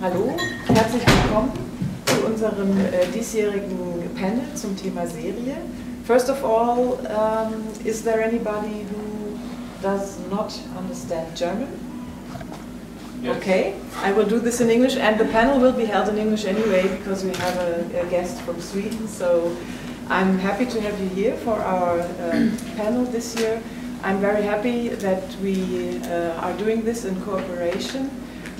Hallo, herzlich willkommen zu unserem äh, diesjährigen Panel zum Thema Serie. First of all, um, is there anybody who does not understand German? Yes. Okay, I will do this in English, and the panel will be held in English anyway because we have a, a guest from Sweden. So I'm happy to have you here for our uh, panel this year. I'm very happy that we uh, are doing this in cooperation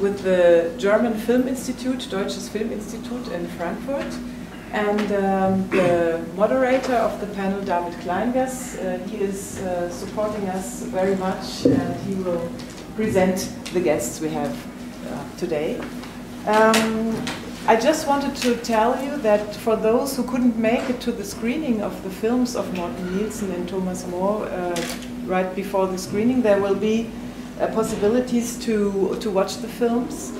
with the German Film Institute, Deutsches Filminstitut in Frankfurt. And um, the moderator of the panel, David Kleingers, uh, he is uh, supporting us very much and he will present the guests we have uh, today. Um, I just wanted to tell you that for those who couldn't make it to the screening of the films of Mårten Nilsson and Thomas Mohr uh, right before the screening, there will be possibilities to, to watch the films.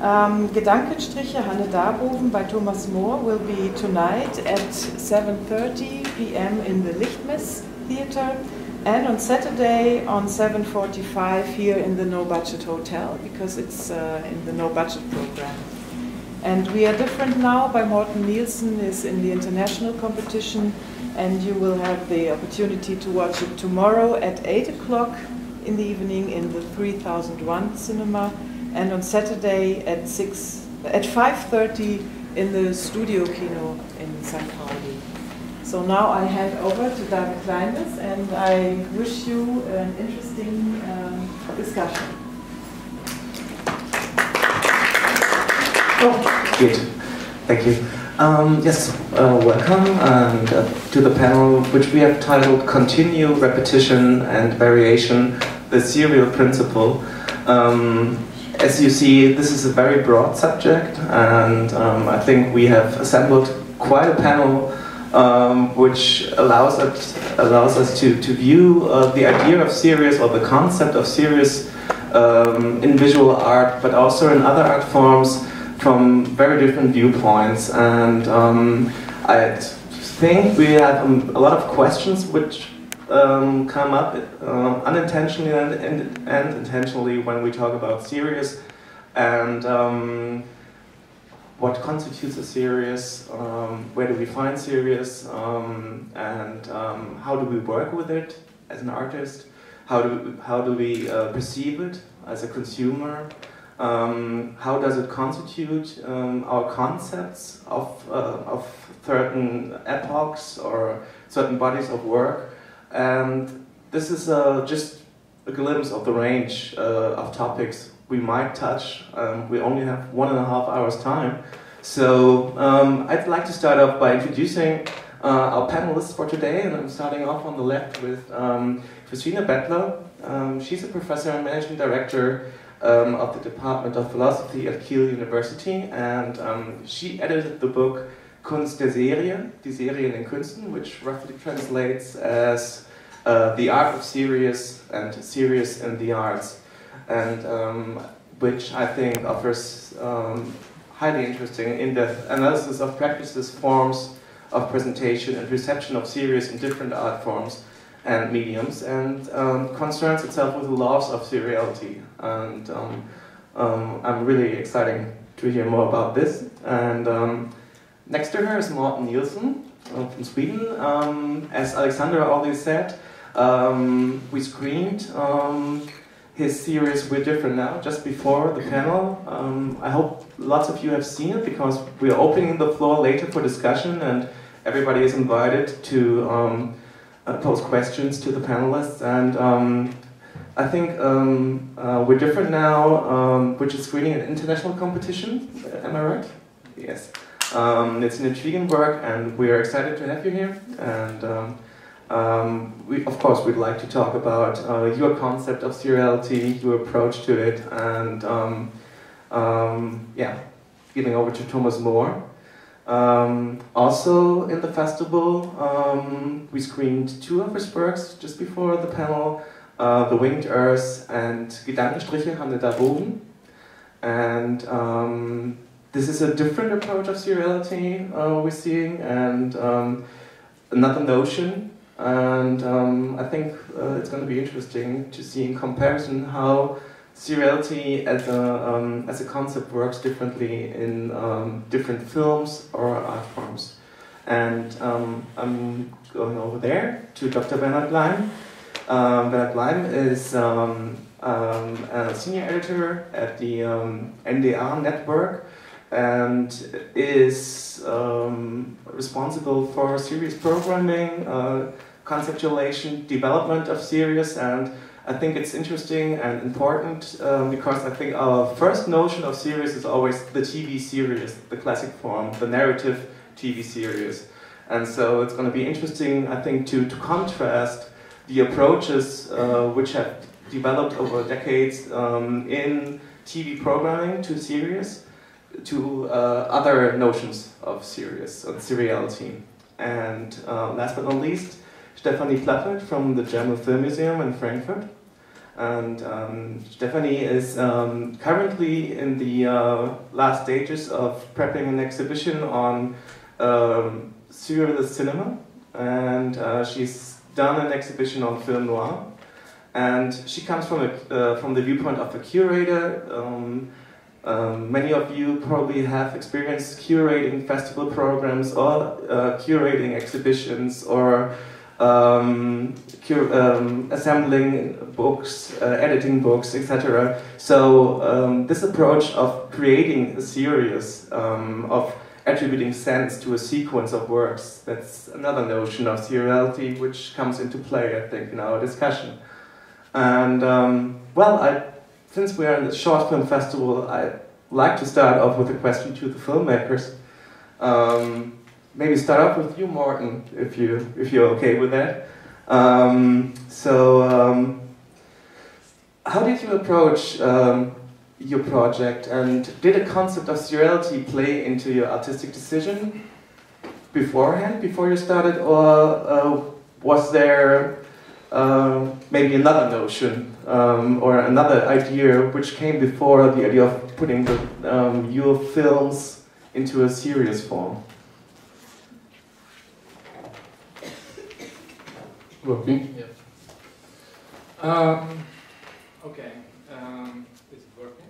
Um, Gedankenstriche, Hanne Darboven by Thomas Mohr will be tonight at 7.30 p.m. in the Lichtmess Theater and on Saturday on 7.45 here in the No Budget Hotel because it's uh, in the No Budget program. And We Are Different Now by Mårten Nilsson is in the international competition and you will have the opportunity to watch it tomorrow at 8 o'clock in the evening in the 3001 cinema and on Saturday at 6 at 5.30 in the Studio Kino in St. Pauli. So now I hand over to David Kleingers and I wish you an interesting um, discussion. Oh, good. Thank you. Um, yes, uh, welcome and, uh, to the panel which we have titled Continue, Repetition and Variation, the Serial Principle. Um, as you see, this is a very broad subject and um, I think we have assembled quite a panel um, which allows us, allows us to, to view uh, the idea of series or the concept of series um, in visual art, but also in other art forms from very different viewpoints. And um, I think we have um, a lot of questions which um, come up uh, unintentionally and, and, and, intentionally when we talk about series and um, what constitutes a series, um, where do we find series, um, and um, how do we work with it as an artist, how do how do we uh, perceive it as a consumer, um, how does it constitute um, our concepts of, uh, of certain epochs or certain bodies of work, and this is uh, just a glimpse of the range uh, of topics we might touch. Um, we only have one and a half hours time. So um, I'd like to start off by introducing uh, our panelists for today, and I'm starting off on the left with um, Christine Blättler. Um, she's a professor and managing director um, of the Department of Philosophy at Kiel University, and um, she edited the book Kunst der Serie, Die Serie in Künsten, which roughly translates as uh, The Art of Serious and Serious in the Arts and um, which I think offers um, highly interesting in-depth analysis of practices, forms of presentation and reception of serious in different art forms and mediums, and um, concerns itself with the laws of seriality. And um, um, I'm really excited to hear more about this. And um, next to her is Mårten Nilsson uh, from Sweden. as Alexandra already said, we screened his series We're Different Now, just before the panel. Um, I hope lots of you have seen it because we're opening the floor later for discussion and everybody is invited to um, uh, pose questions to the panelists. And um, I think um, uh, We're Different Now, um, which is screening an international competition, am I right? Yes. Um, it's an intriguing work and we are excited to have you here. And um, we, of course, we'd like to talk about uh, your concept of seriality, your approach to it, and um, um, yeah, giving over to Thomas Mohr. Um, also in the festival, um, we screened two of his works just before the panel, uh, The Winged Earth and Gedankenstriche, Hanne Darboven. And um, this is a different approach of seriality uh, we're seeing, and another notion and um, I think uh, it's going to be interesting to see in comparison how seriality as a, um, as a concept works differently in um, different films or art forms. And um, I'm going over there to Dr. Bernhard Gleim. Um, Bernhard Gleim is um, a senior editor at the NDR network and is responsible for series programming, uh, conceptualization, development of series, and I think it's interesting and important um, because I think our first notion of series is always the TV series, the classic form, the narrative TV series. And so it's going to be interesting, I think, to, to contrast the approaches uh, which have developed over decades um, in TV programming to series to uh, other notions of series, and seriality. And uh, last but not least, Stefanie Plappert from the German Film Museum in Frankfurt. And um, Stefanie is um, currently in the uh, last stages of prepping an exhibition on um, surrealist cinema. And uh, she's done an exhibition on film noir. And she comes from, a, uh, from the viewpoint of a curator. Um, um, many of you probably have experienced curating festival programs or uh, curating exhibitions or um, um, assembling books, uh, editing books, etc. So um, this approach of creating a series um, of attributing sense to a sequence of works, that's another notion of seriality which comes into play, I think, in our discussion. And um, well, I, since we're in the short film festival, I'd like to start off with a question to the filmmakers. Um, maybe start off with you, Mårten, if you if you're okay with that. Um, so, um, how did you approach um, your project, and did a concept of seriality play into your artistic decision beforehand, before you started, or uh, was there uh, maybe another notion um, or another idea which came before the idea of putting the, um, your films into a serious form? Working? Yes. Um, okay. Um, is it working?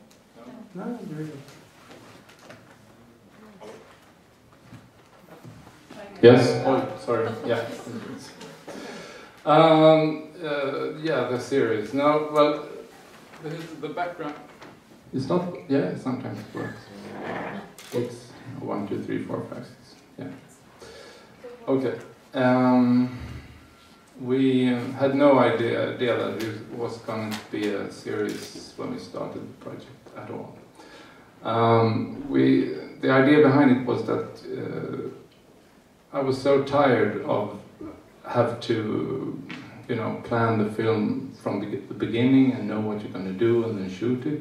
No? No, very good. Yes? Oh, sorry. Yeah. Um, uh, yeah, the series. No, well, the, the background. It's not, yeah, sometimes it works. It's one, two, three, four, five, six. Yeah. Okay. Um, we had no idea, idea that it was going to be a series when we started the project at all. Um, we, the idea behind it was that uh, I was so tired of have to, you know, plan the film from the, beginning and know what you're going to do and then shoot it.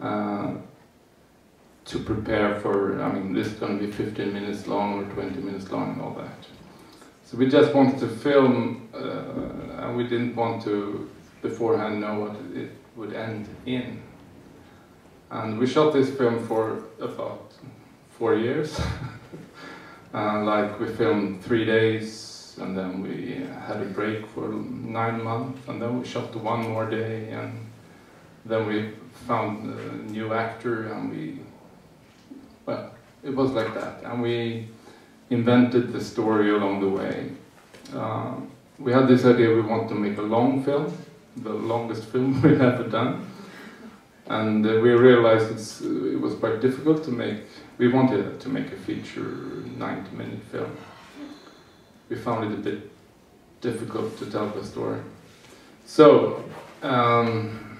Uh, to prepare for, I mean, this is going to be 15 minutes long or 20 minutes long and all that. So we just wanted to film, uh, and we didn't want to beforehand know what it would end in. And we shot this film for about four years. uh, like we filmed three days, and then we had a break for nine months, and then we shot one more day, and then we found a new actor, and we, well, it was like that. And we invented the story along the way. Uh, we had this idea we want to make a long film, the longest film we've ever done. And uh, we realized uh, it was quite difficult to make, we wanted to make a feature 90 minute film. We found it a bit difficult to tell the story. So, um,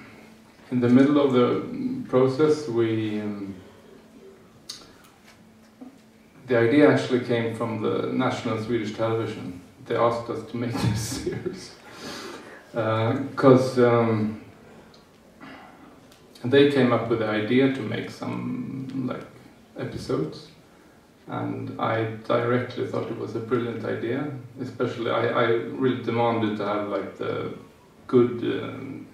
in the middle of the process, we um, the idea actually came from the national Swedish television. They asked us to make this series because uh, um, they came up with the idea to make some like episodes, and I directly thought it was a brilliant idea. Especially, I, I really demanded to have like the good. Um,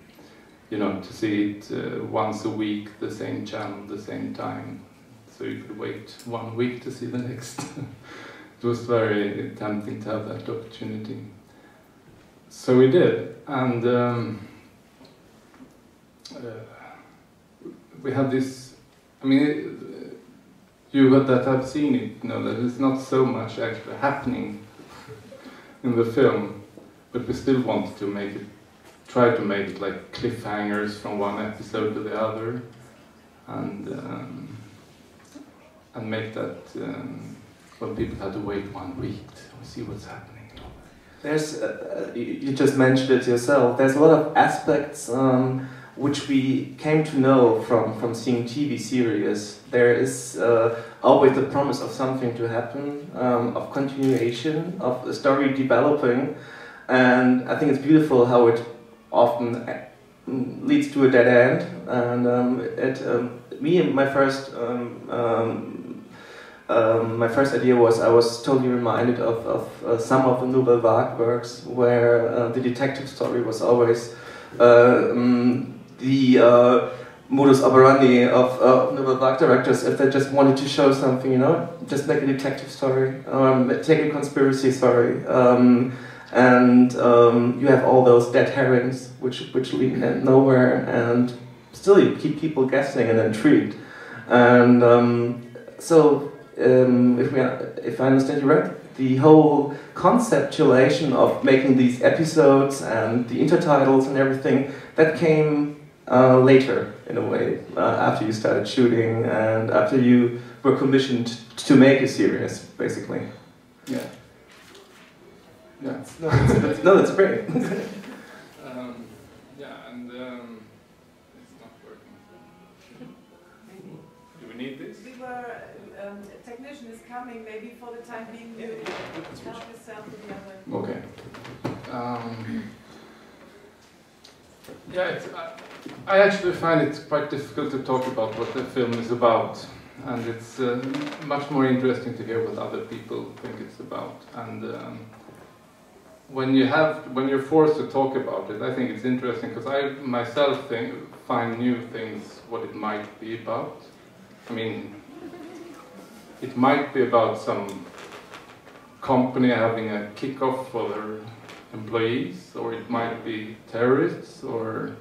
you know, to see it uh, once a week, the same channel, the same time, so you could wait one week to see the next. it was very tempting to have that opportunity. So we did, and um, uh, we had this. I mean, it, you got that have seen it know that it's not so much actually happening in the film, but we still want to make it, try to make it like cliffhangers from one episode to the other, and um, and make that um, when people have to wait one week to see what's happening. There's, uh, uh you just mentioned it yourself. There's a lot of aspects. Um, which we came to know from, from seeing TV series. There is uh, always the promise of something to happen, um, of continuation, of a story developing, and I think it's beautiful how it often uh, leads to a dead end. And um, it, um, me, my first um, um, um, my first idea was I was totally reminded of, of uh, some of the Nouvelle Vague works where uh, the detective story was always uh, um, the uh, modus operandi of uh, Nouvelle Vague directors if they just wanted to show something, you know, just make a detective story, um, take a conspiracy story, um, and um, you have all those dead herrings which which lead nowhere, and still you keep people guessing and intrigued, and um, so um, if we if I understand you right, the whole conceptualization of making these episodes and the intertitles and everything that came uh, later, in a way, uh, after you started shooting and after you were commissioned to make a series, basically. Yeah. Yeah. No, that's, no, that's great. um, yeah, and um, it's not working. Do we need this? We were, um, a technician is coming, maybe for the time being, you help yourself with the other. Okay. Um, yeah, I, I actually find it quite difficult to talk about what the film is about, and it's uh, much more interesting to hear what other people think it's about. And um, when you have, when you're forced to talk about it, I think it's interesting because I myself think, find new things what it might be about. I mean, it might be about some company having a kickoff for their employees, or it might be terrorists, or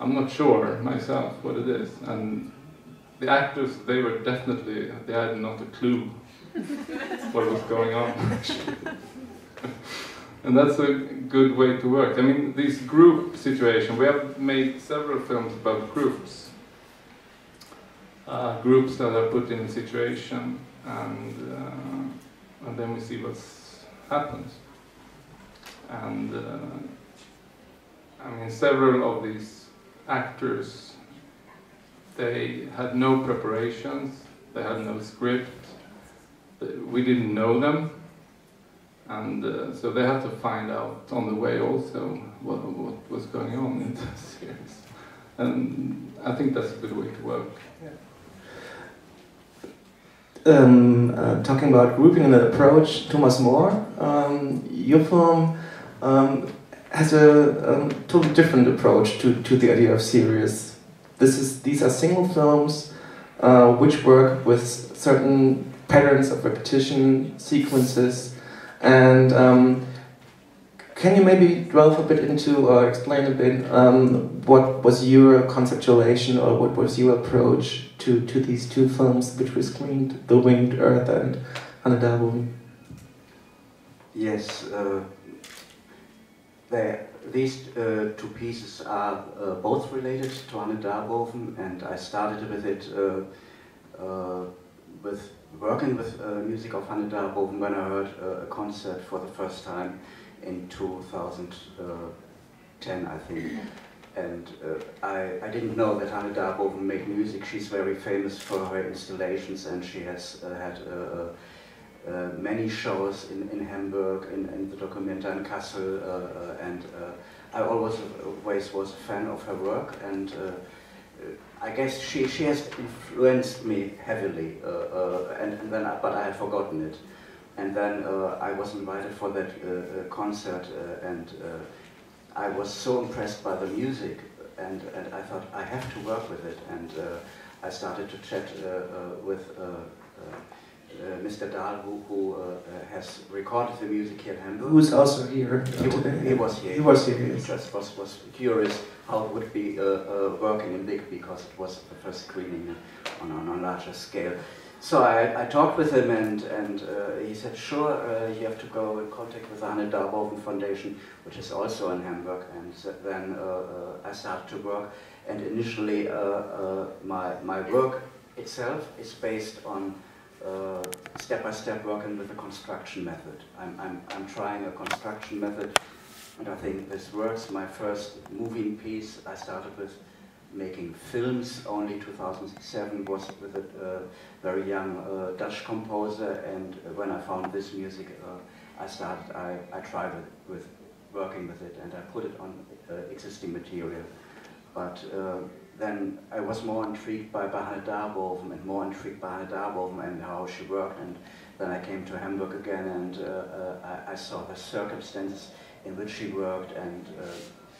I'm not sure myself what it is. And the actors, they were definitely, they had not a clue what was going on. and that's a good way to work. I mean, this group situation, we have made several films about groups. Uh, groups that are put in a situation, and, uh, and then we see what happens and uh, I mean several of these actors they had no preparations they had no script we didn't know them. And uh, so they had to find out on the way also what, what was going on in the series. And I think that's a good way to work. Um, uh, talking about grouping and approach, Thomas Mohr, um, your film um, has a um, totally different approach to, to the idea of series. This is, these are single films uh, which work with certain patterns of repetition, sequences, and um, can you maybe delve a bit into or explain a bit um, what was your conceptualization or what was your approach to, to these two films which were screened, The Winged Earth and Darboven? Yes, uh, these uh, two pieces are uh, both related to Anne Darboven, and I started with it uh, uh with working with uh, music of Anne Darboven when I heard uh, a concert for the first time in 2010, I think. And I, I didn't know that Anne d'Arbôven made music. She's very famous for her installations, and she has had uh, many shows in, in Hamburg, in, in the Documenta in Kassel, uh, uh, and uh, I always, always was a fan of her work, and uh, uh, I guess she, she has influenced me heavily, and, and, then I, but I had forgotten it. And then I was invited for that concert, and I was so impressed by the music, and, and I thought I have to work with it, and I started to chat with uh, Mr. Dahl, who, who uh, has recorded the music here at Hamburg. Who's also here he. He was here. He was here. He just was, was curious how it would be uh, uh, working in Big because it was the first screening on, on a larger scale. So I, I talked with him and, and uh, he said, sure, uh, you have to go in contact with the Hanne Darboven Foundation, which is also in Hamburg. And then uh, uh, I started to work. And initially, uh, uh, my, my work itself is based on uh, step-by-step working with a construction method. I'm, I'm, I'm trying a construction method, and I think this works. My first moving piece I started with making films only 2007 was with a uh, very young uh, Dutch composer and when I found this music uh, I started, I, I tried with, with working with it and I put it on uh, existing material. But uh, then I was more intrigued by Hanne Darboven and more intrigued by Hanne Darboven and how she worked. And then I came to Hamburg again and uh, uh, I, I saw the circumstances in which she worked. And uh,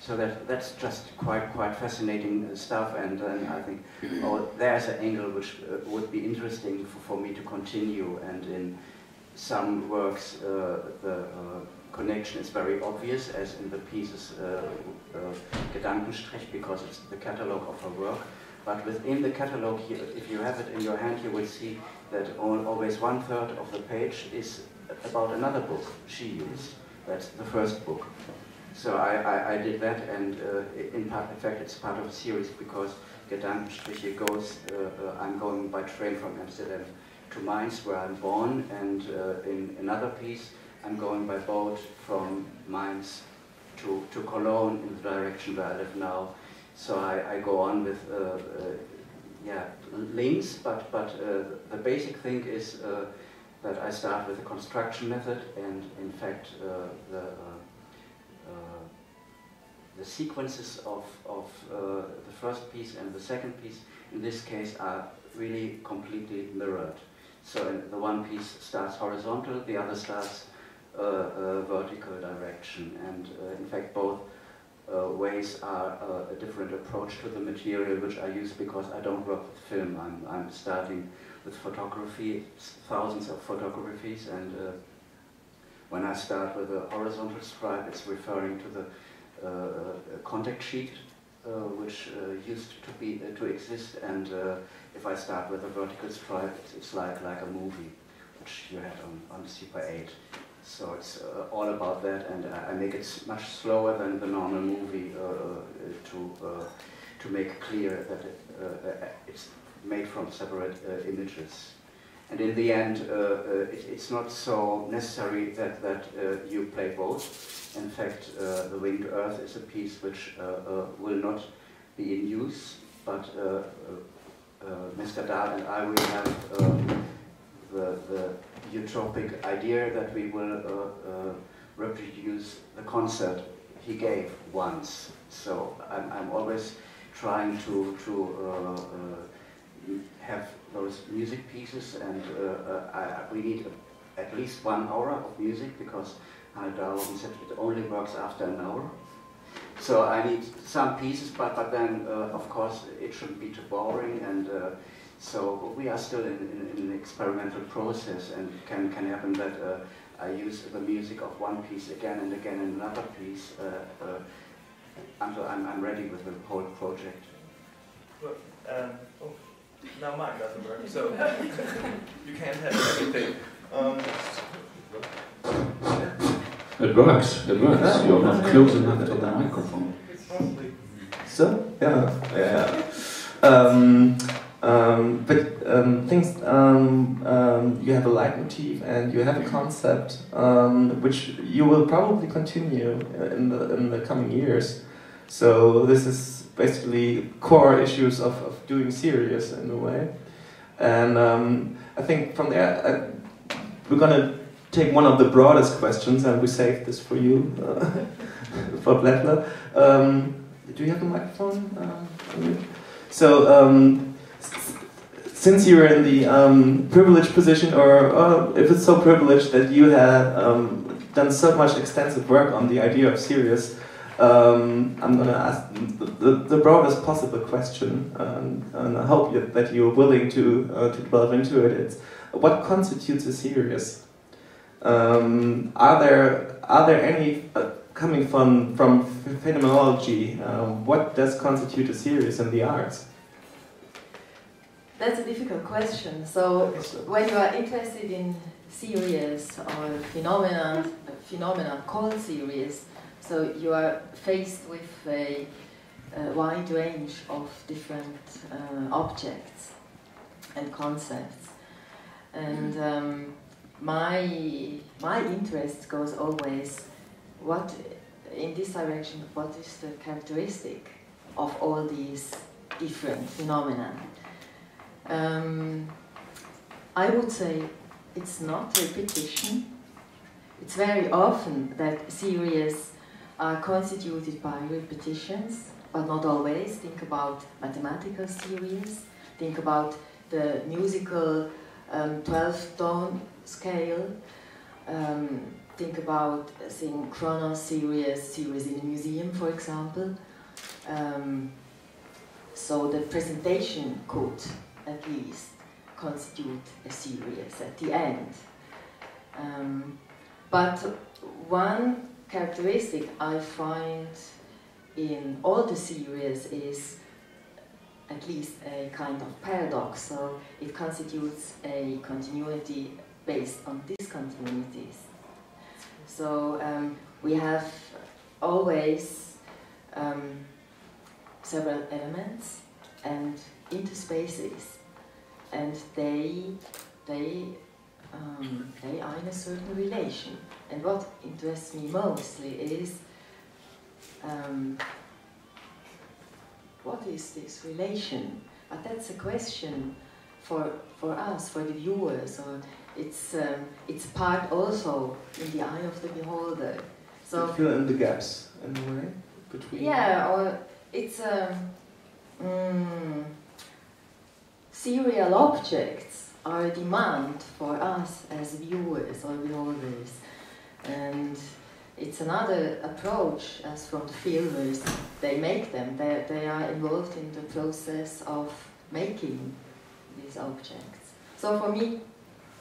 so that that's just quite quite fascinating stuff. And then I think oh there's an angle which uh, would be interesting for, for me to continue. And in some works uh, the uh, connection is very obvious as in the pieces uh, uh, Gedankenstrich because it's the catalogue of her work but within the catalogue if you have it in your hand you will see that all, always one third of the page is about another book she used that's the first book so I, I, I did that, and uh, in, part, in fact, it's part of a series because Gedankenstriche goes. Uh, uh, I'm going by train from Amsterdam to Mainz, where I'm born, and uh, in another piece, I'm going by boat from Mainz to, to Cologne in the direction where I live now. So I, I go on with uh, uh, yeah links, but but the basic thing is that I start with a construction method, and in fact the the sequences of, of uh, the first piece and the second piece in this case are really completely mirrored. So the one piece starts horizontal, the other starts uh, uh, vertical direction. And uh, in fact both uh, ways are uh, a different approach to the material which I use because I don't work with film. I'm, I'm starting with photography, thousands of photographies. And when I start with a horizontal stripe it's referring to the uh, contact sheet uh, which uh, used to be to exist. And if I start with a vertical stripe it's, it's, like like a movie which you had on, on Super 8 so it's uh, all about that, and I, I make it much slower than the normal movie uh, to uh, to make clear that it, it's made from separate images. And in the end, it, it's not so necessary that that you play both. In fact, uh, the winged earth is a piece which uh, uh, will not be in use, but Mr. Dahl and I will have the, the utopic idea that we will reproduce the concert he gave once. So I'm, I'm always trying to, to uh, uh, have those music pieces and uh, I, we need at least one hour of music because Darwin said it only works after an hour. So I need some pieces, but, but then, uh, of course, it shouldn't be too boring. And uh, so we are still in, in, in, an experimental process, and it can, can happen that uh, I use the music of one piece again and again in another piece uh, uh, until I'm, I'm ready with the whole project. Well, um, oh, now mine doesn't work, so you can't have everything. Um, it works, it works. You're not close enough to the microphone. So, yeah, yeah. Um, um, but um, things, um, um, you have a leitmotif and you have a concept um, which you will probably continue in the, in the coming years. So this is basically core issues of, of doing series in a way. And I think from there, I, we're gonna take one of the broadest questions, and we saved this for you, uh, for Blättler. Um, do you have a microphone? Uh, so, um, since you're in the um, privileged position, or uh, if it's so privileged that you have um, done so much extensive work on the idea of Sirius, um, I'm going to ask the, the, broadest possible question, um, and I hope you, that you're willing to, uh, to delve into it. It's what constitutes a series? Um, are there are there any uh, coming from from phenomenology? Uh, what does constitute a series in the arts? That's a difficult question. So, when you are interested in series or phenomenon, phenomenon called series, so you are faced with a, a wide range of different uh, objects and concepts. And um, my, my interest goes always what in this direction what is the characteristic of all these different phenomena. Um, I would say it's not repetition. It's very often that series are constituted by repetitions, but not always. Think about mathematical series, think about the musical um, 12 tone scale, um, think about synchronous series, series in a museum, for example. Um, so the presentation could, at least, constitute a series at the end. Um, but one characteristic I find in all the series is at least a kind of paradox. So it constitutes a continuity based on discontinuities. So um, we have always um, several elements and interspaces, and they they um, they are in a certain relation. And what interests me mostly is um, what is this relation? But that's a question for for us, for the viewers, or it's um, it's part also in the eye of the beholder. So you fill in the gaps in a way between. Yeah, or it's um, mm, serial objects are a demand for us as viewers or viewers. and it's another approach as from the filmers. They make them. They they are involved in the process of making these objects. So for me,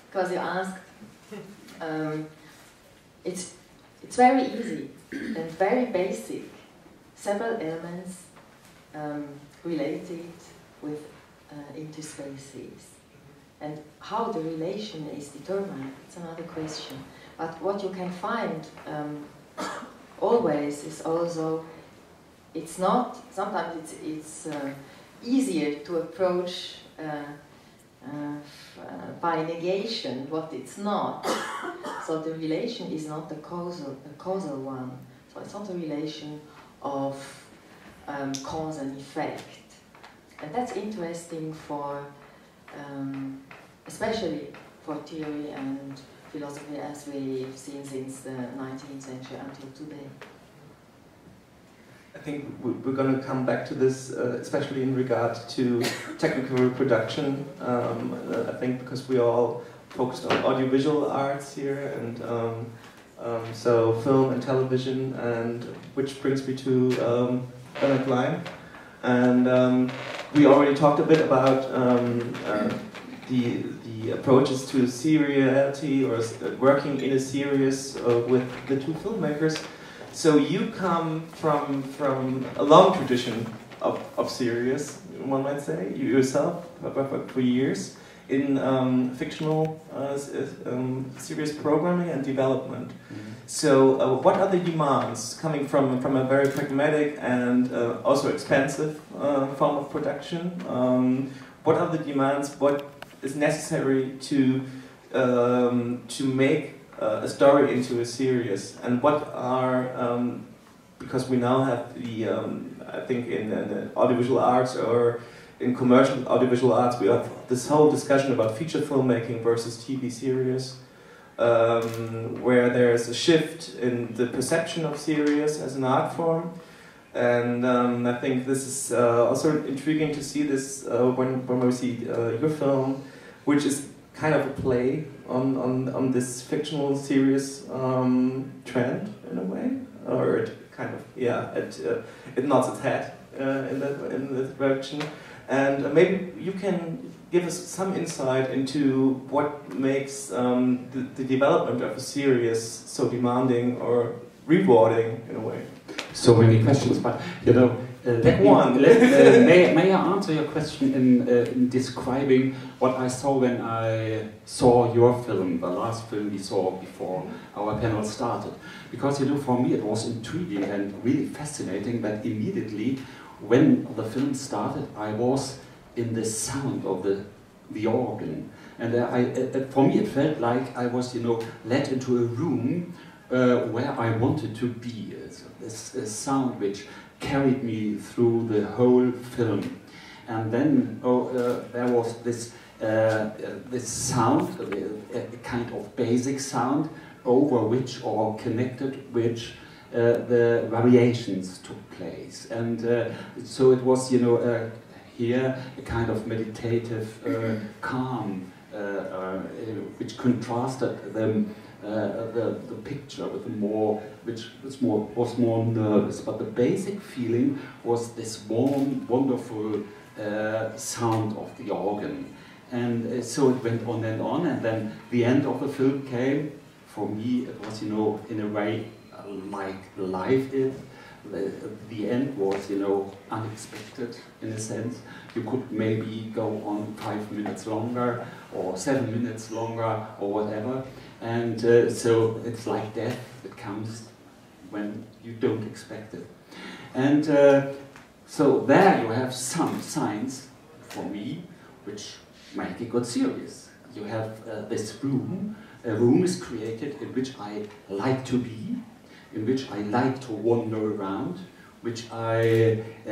because you asked, um, it's it's very easy and very basic. Several elements um, related with uh, interspaces. And how the relation is determined, it's another question. But what you can find um, always is also, it's not, sometimes it's, it's uh, easier to approach uh, uh, uh by negation what it's not. so the relation is not the causal, a causal one. So it's not a relation of um, cause and effect. And that's interesting for, um, especially for theory and philosophy as we've seen since the 19th century until today. I think we're going to come back to this, uh, especially in regard to technical reproduction. Um, uh, I think because we all focused on audiovisual arts here, and um, um, so film and television, and which brings me to um, Bernhard Gleim. And um, we already talked a bit about um, uh, the, the approaches to seriality or uh, working in a series uh, with the two filmmakers. So you come from, from a long tradition of, of series, one might say, you yourself, for years, in um, fictional uh, um, series programming and development. Mm -hmm. So, uh, what are the demands coming from, from a very pragmatic and uh, also expensive uh, form of production? Um, what are the demands? What is necessary to um, to make uh, a story into a series, and what are um, because we now have the um, I think in, in audiovisual arts or in commercial audiovisual arts we have this whole discussion about feature filmmaking versus TV series. Um, where there's a shift in the perception of series as an art form, and um, I think this is uh, also intriguing to see this uh, when, when we see uh, your film, which is kind of a play on, on, on this fictional series um, trend in a way, or it kind of yeah it uh, it nods its head uh, in that in that direction, and uh, maybe you can give us some insight into what makes um, the, the, development of a series so demanding or rewarding in a way? So many questions, but you know, uh, let one. Let, uh, may, may I answer your question in, uh, in, describing what I saw when I saw your film, the last film we saw before our panel started? Because you know, for me it was intriguing and really fascinating that immediately when the film started, I was in the sound of the, the organ. And I, for me, it felt like I was, you know, led into a room uh, where I wanted to be. It's this, this sound which carried me through the whole film. And then oh, uh, there was this, uh, uh, this sound, a, a, kind of basic sound, over which or connected which uh, the variations took place. And uh, so it was, you know, here a kind of meditative calm, which contrasted them uh, the, the picture with the more, which was more, was more nervous. But the basic feeling was this warm, wonderful uh, sound of the organ. And uh, so it went on and on, and then the end of the film came. For me, it was, you know, in a way like life is. The, end was, you know, unexpected in a sense. You could maybe go on five minutes longer or seven minutes longer or whatever. And uh, so it's like death, it comes when you don't expect it. And uh, so there you have some signs for me which make a good series. You have uh, this room, a room is created in which I like to be, in which I like to wander around, which I, uh,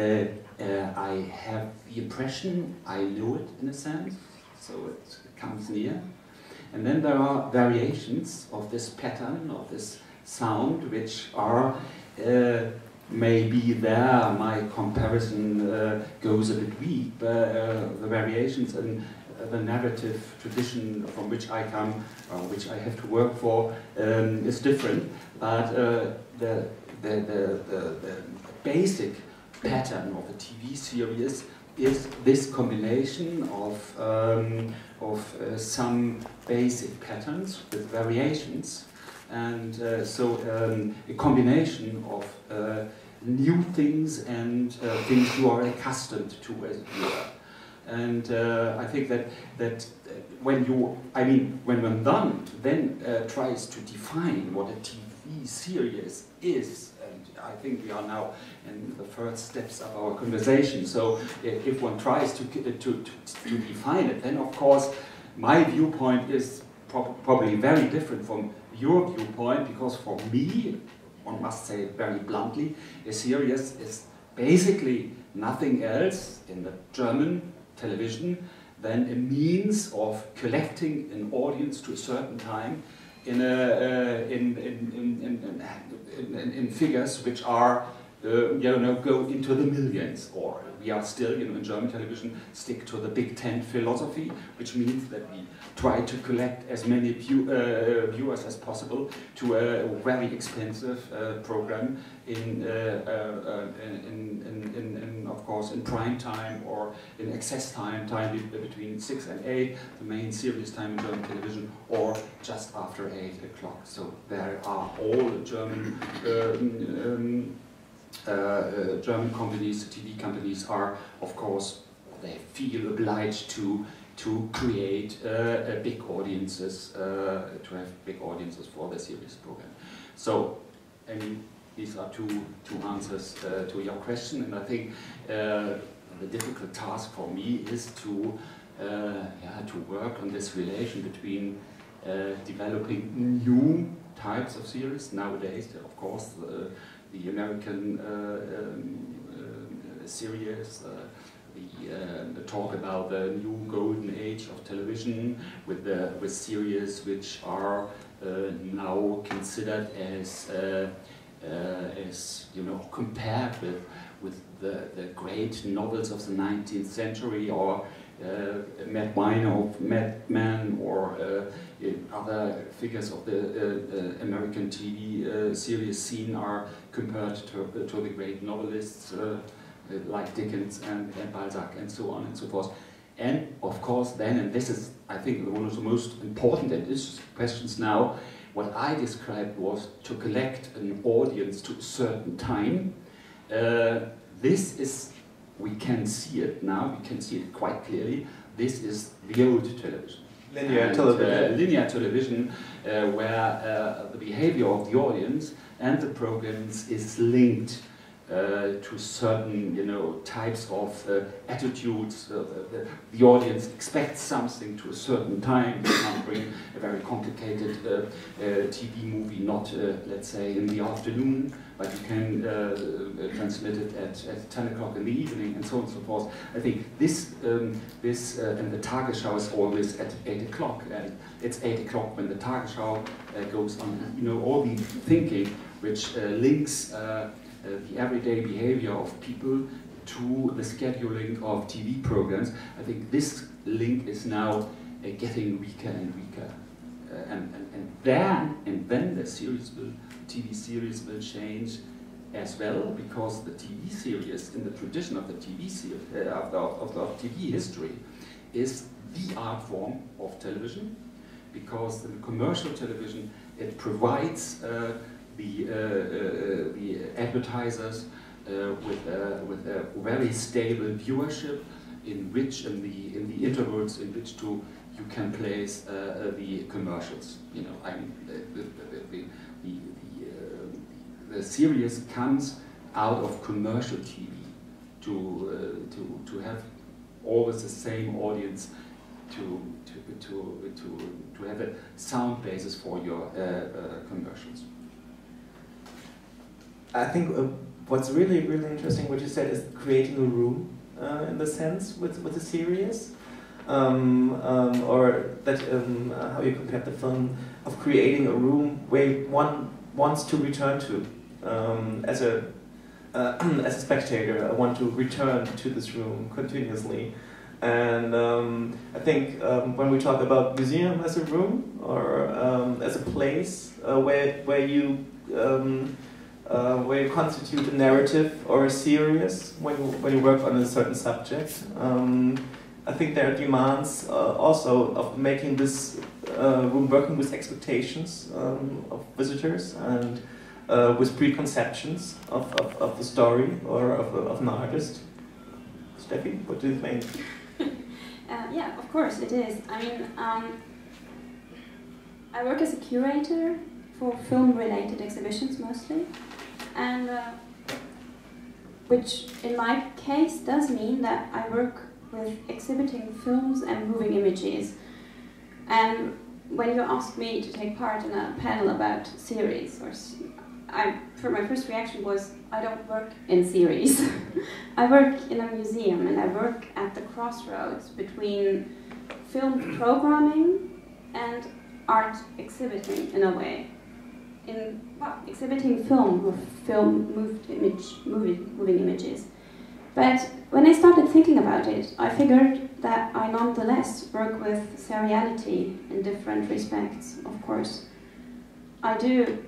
uh, I have the impression I know it in a sense, so it comes near. And then there are variations of this pattern, of this sound, which are uh, maybe there my comparison uh, goes a bit weak, but uh, the variations in the narrative tradition from which I come, which I have to work for, um, is different. But uh, the, the, the, the, basic pattern of a TV series is this combination of, um, of uh, some basic patterns with variations. And uh, so um, a combination of uh, new things and uh, things you are accustomed to as viewer. And uh, I think that, that when you, I mean, when one then, then uh, tries to define what a TV series is, and I think we are now in the first steps of our conversation, so if one tries to, to, to, to define it, then of course my viewpoint is prob probably very different from your viewpoint, because for me, one must say very bluntly, a series is basically nothing else in the German television than a means of collecting an audience to a certain time in, a, uh, in, in, in, in, figures which are, uh, you know, go into the millions or we are still, you know, in German television, stick to the Big Ten philosophy, which means that we try to collect as many view, uh, viewers as possible to a very expensive uh, program in, uh, uh, uh in, in, in, in, of course, in prime time or in excess time, time between 6 and 8, the main series time in German television, or just after 8 o'clock. So there are all German um, um, German companies, TV companies are, of course, they feel obliged to to create uh, big audiences, to have big audiences for their series program. So, I mean, these are two, two answers uh, to your question, and I think uh, the difficult task for me is to, uh, yeah, to work on this relation between developing new types of series nowadays, of course, the American uh, um, uh, series, uh, the, talk about the new golden age of television with the with series which are now considered as as you know compared with with the, the great novels of the 19th century or uh, Matt Weiner of Mad Men or uh, other figures of the uh, American TV series scene are compared to, to the great novelists like Dickens and, and Balzac and so on and so forth. And of course, then, and this is, I think, one of the most important and interesting questions now, what I described was to collect an audience to a certain time. Uh, this is, we can see it now, we can see it quite clearly. This is the old television. Linear And, television. Uh, linear television, uh, where uh, the behavior of the audience and the programs is linked uh, to certain, you know, types of uh, attitudes. Uh, the, the audience expects something to a certain time. You can't bring a very complicated uh, uh, TV movie, not, uh, let's say, in the afternoon, but you can transmit it at, at 10 o'clock in the evening, and so on and so forth. I think this, um, this and the Tagesschau is always at 8 o'clock, and it's 8 o'clock when the Tagesschau goes on. You know, all the thinking which uh, links uh, uh, the everyday behavior of people to the scheduling of TV programs. I think this link is now getting weaker and weaker. And, and, and then, and then the series will, TV series will change as well because the TV series in the tradition of the TV series, uh, of, the, of, the, TV history is the art form of television because in commercial television it provides uh, the, uh, uh, the advertisers uh, with, uh, with a very stable viewership in which in the, in the intervals in which to you can place uh, uh, the commercials. You know, I mean, the, the, the, the, the, uh, the series comes out of commercial TV to, uh, to, to have always the same audience to, to, to, to, to have a sound basis for your uh, uh, commercials. I think uh, what's really, really interesting, what you said, is creating a room uh, in the sense with, with the series. Um, um, or that, um, uh, how you compared the film, of creating a room where one wants to return to. Um, as, a, uh, as a spectator, I want to return to this room continuously. And um, I think um, when we talk about museum as a room or as a place uh, where, where you uh, where you constitute a narrative or a series when you, when you work on a certain subject. Um, I think there are demands uh, also of making this uh, room working with expectations um, of visitors and uh, with preconceptions of, of, of the story or of, of an artist. Steffi, what do you think? Uh, yeah, of course it is. I mean, um, I work as a curator for film-related exhibitions mostly, and uh, which in my case does mean that I work with exhibiting films and moving images. And when you asked me to take part in a panel about series, or I, for my first reaction was, I don't work in series. I work in a museum and I work at the crossroads between film programming and art exhibiting in a way. In exhibiting film or film moved image, moving, images. But when I started thinking about it, I figured that I nonetheless work with seriality in different respects, of course. I do,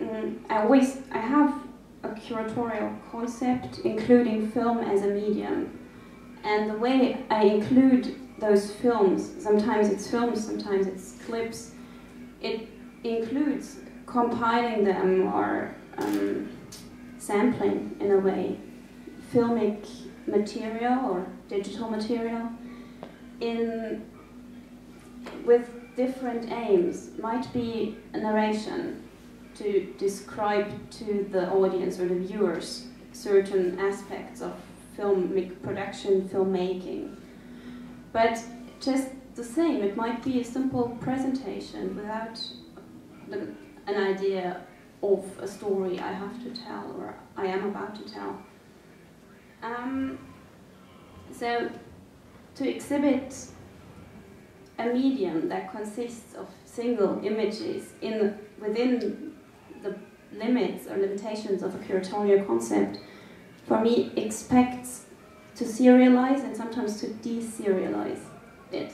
mm, I always, I have a curatorial concept, including film as a medium. And the way I include those films, sometimes it's films, sometimes it's clips, it includes compiling them or um, sampling in a way filmic material or digital material in with different aims. Might be a narration to describe to the audience or the viewers certain aspects of filmic production filmmaking. But just the same it might be a simple presentation without the, an idea of a story I have to tell or I am about to tell um, so, to exhibit a medium that consists of single images in within the limits or limitations of a curatorial concept, for me, expects to serialize and sometimes to deserialize it.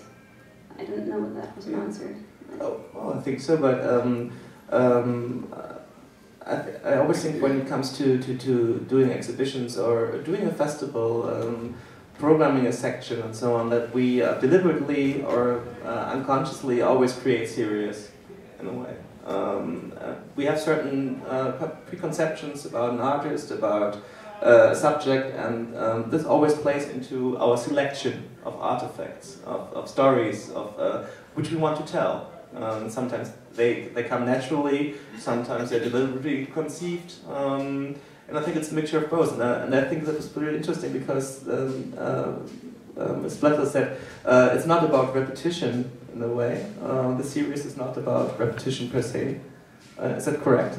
I don't know if that was an answer. Oh, well, I think so, but um, um, I, I always think when it comes to, to, to doing exhibitions or doing a festival, um, programming a section and so on that we uh, deliberately or uh, unconsciously always create series in a way. Um, uh, we have certain uh, preconceptions about an artist, about uh, a subject, and um, this always plays into our selection of artifacts, of, of stories, of uh, which we want to tell. Um, sometimes they, they come naturally, sometimes they're deliberately conceived. Um, and I think it's a mixture of both. And I, and I think that was really interesting because um, uh, uh, Ms. Blättler said uh, it's not about repetition in a way. Uh, the series is not about repetition per se. Uh, is that correct?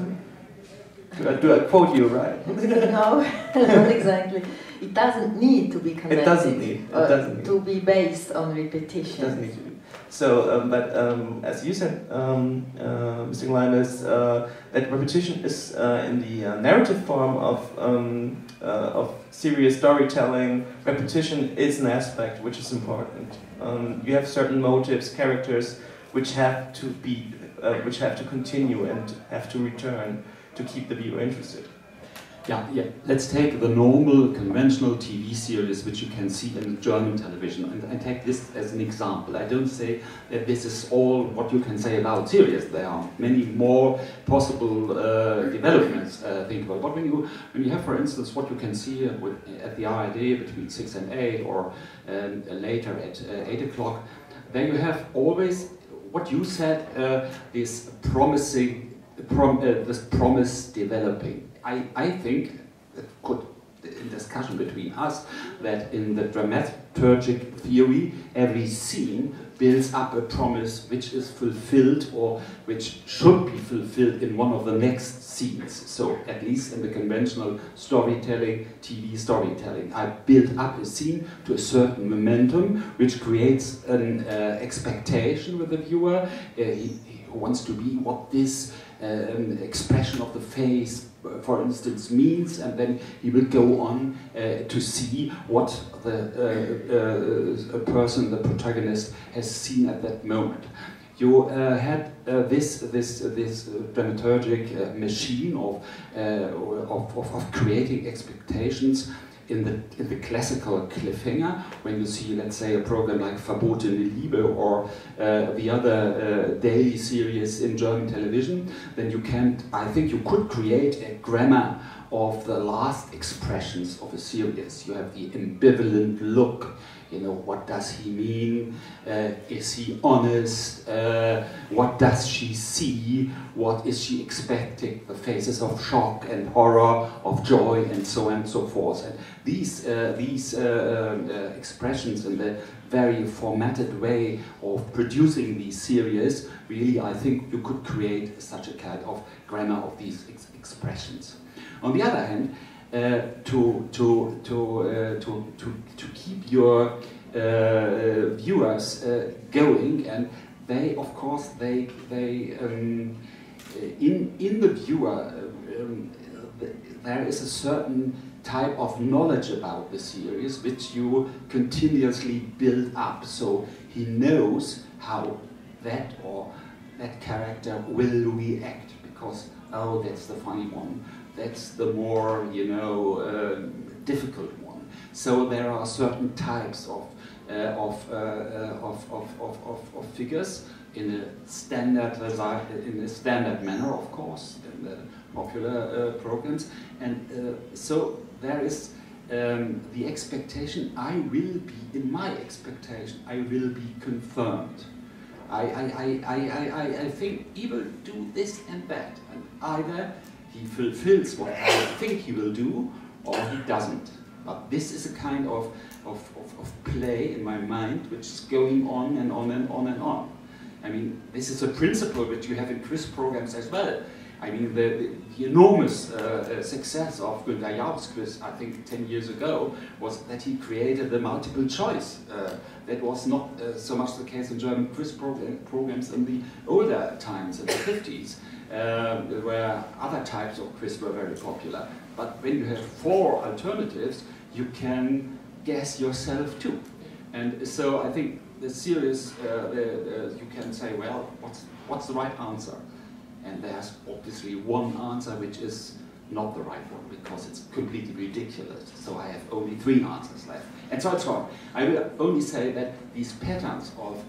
Do I, do I quote you right? no, not exactly. It doesn't need to be connected. It doesn't need. It doesn't need. To be based on repetition. So, um, but um, as you said, um, uh, Mr. Gleimes, uh, that repetition is uh, in the uh, narrative form of, um, uh, of serious storytelling. Repetition is an aspect which is important. Um, you have certain motives, characters, which have to be, uh, which have to continue and have to return to keep the viewer interested. Yeah, yeah. Let's take the normal conventional TV series which you can see in German television, and I take this as an example. I don't say that this is all what you can say about series. There are many more possible uh, developments. Uh, think about. But when you when you have, for instance, what you can see with, at the ARD between six and eight, or um, later at uh, eight o'clock, then you have always what you said. Uh, this promising, prom, uh, this promise developing I, I think that could in discussion between us that in the dramaturgic theory every scene builds up a promise which is fulfilled or which should be fulfilled in one of the next scenes. So at least in the conventional storytelling, TV storytelling, I build up a scene to a certain momentum which creates an uh, expectation with the viewer. Uh, he, he wants to be what this um, expression of the face for instance, means, and then he will go on uh, to see what the uh, uh, person, the protagonist, has seen at that moment. You uh, had uh, this this this dramaturgic machine of, of, of creating expectations in the, in the classical cliffhanger, when you see, let's say, a program like Verbotene Liebe or uh, the other uh, daily series in German television, then you can, I think you could create a grammar of the last expressions of a series. You have the ambivalent look, you know, what does he mean? Uh, is he honest? Uh, what does she see? What is she expecting? The faces of shock and horror, of joy, and so on and so forth. And these, uh, these uh, uh, expressions in the very formatted way of producing these series, really, I think you could create such a kind of grammar of these ex expressions. On the other hand, to, to, to, uh, to, to, to keep your uh, viewers going. And they of course they, they um, in, in the viewer um, there is a certain type of knowledge about the series which you continuously build up. So he knows how that or that character will react because oh that's the funny one that's the more, you know, uh, difficult one. So there are certain types of, uh, of, uh, uh, of, of, of, of, figures in a standard in a standard manner, of course, in the popular uh, programs. And so there is um, the expectation, I will be, in my expectation, I will be confirmed. I, I, I, I, I, I think he will do this and that, and either he fulfills what I think he will do, or he doesn't. But this is a kind of, of, of, of, play in my mind which is going on and on and on and on. I mean, this is a principle which you have in quiz programs as well. I mean, the, the enormous uh, uh success of Günter quiz, I think 10 years ago, was that he created the multiple choice. Uh, that was not uh, so much the case in German quiz program, programs in the older times, in the 50s uh, where other types of quiz were very popular. But when you have four alternatives, you can guess yourself too. And so I think the series, uh, the, the, you can say, well, what's, what's the right answer? And there's obviously one answer which is not the right one because it's completely ridiculous. So I have only three answers left. And so on. I will only say that these patterns of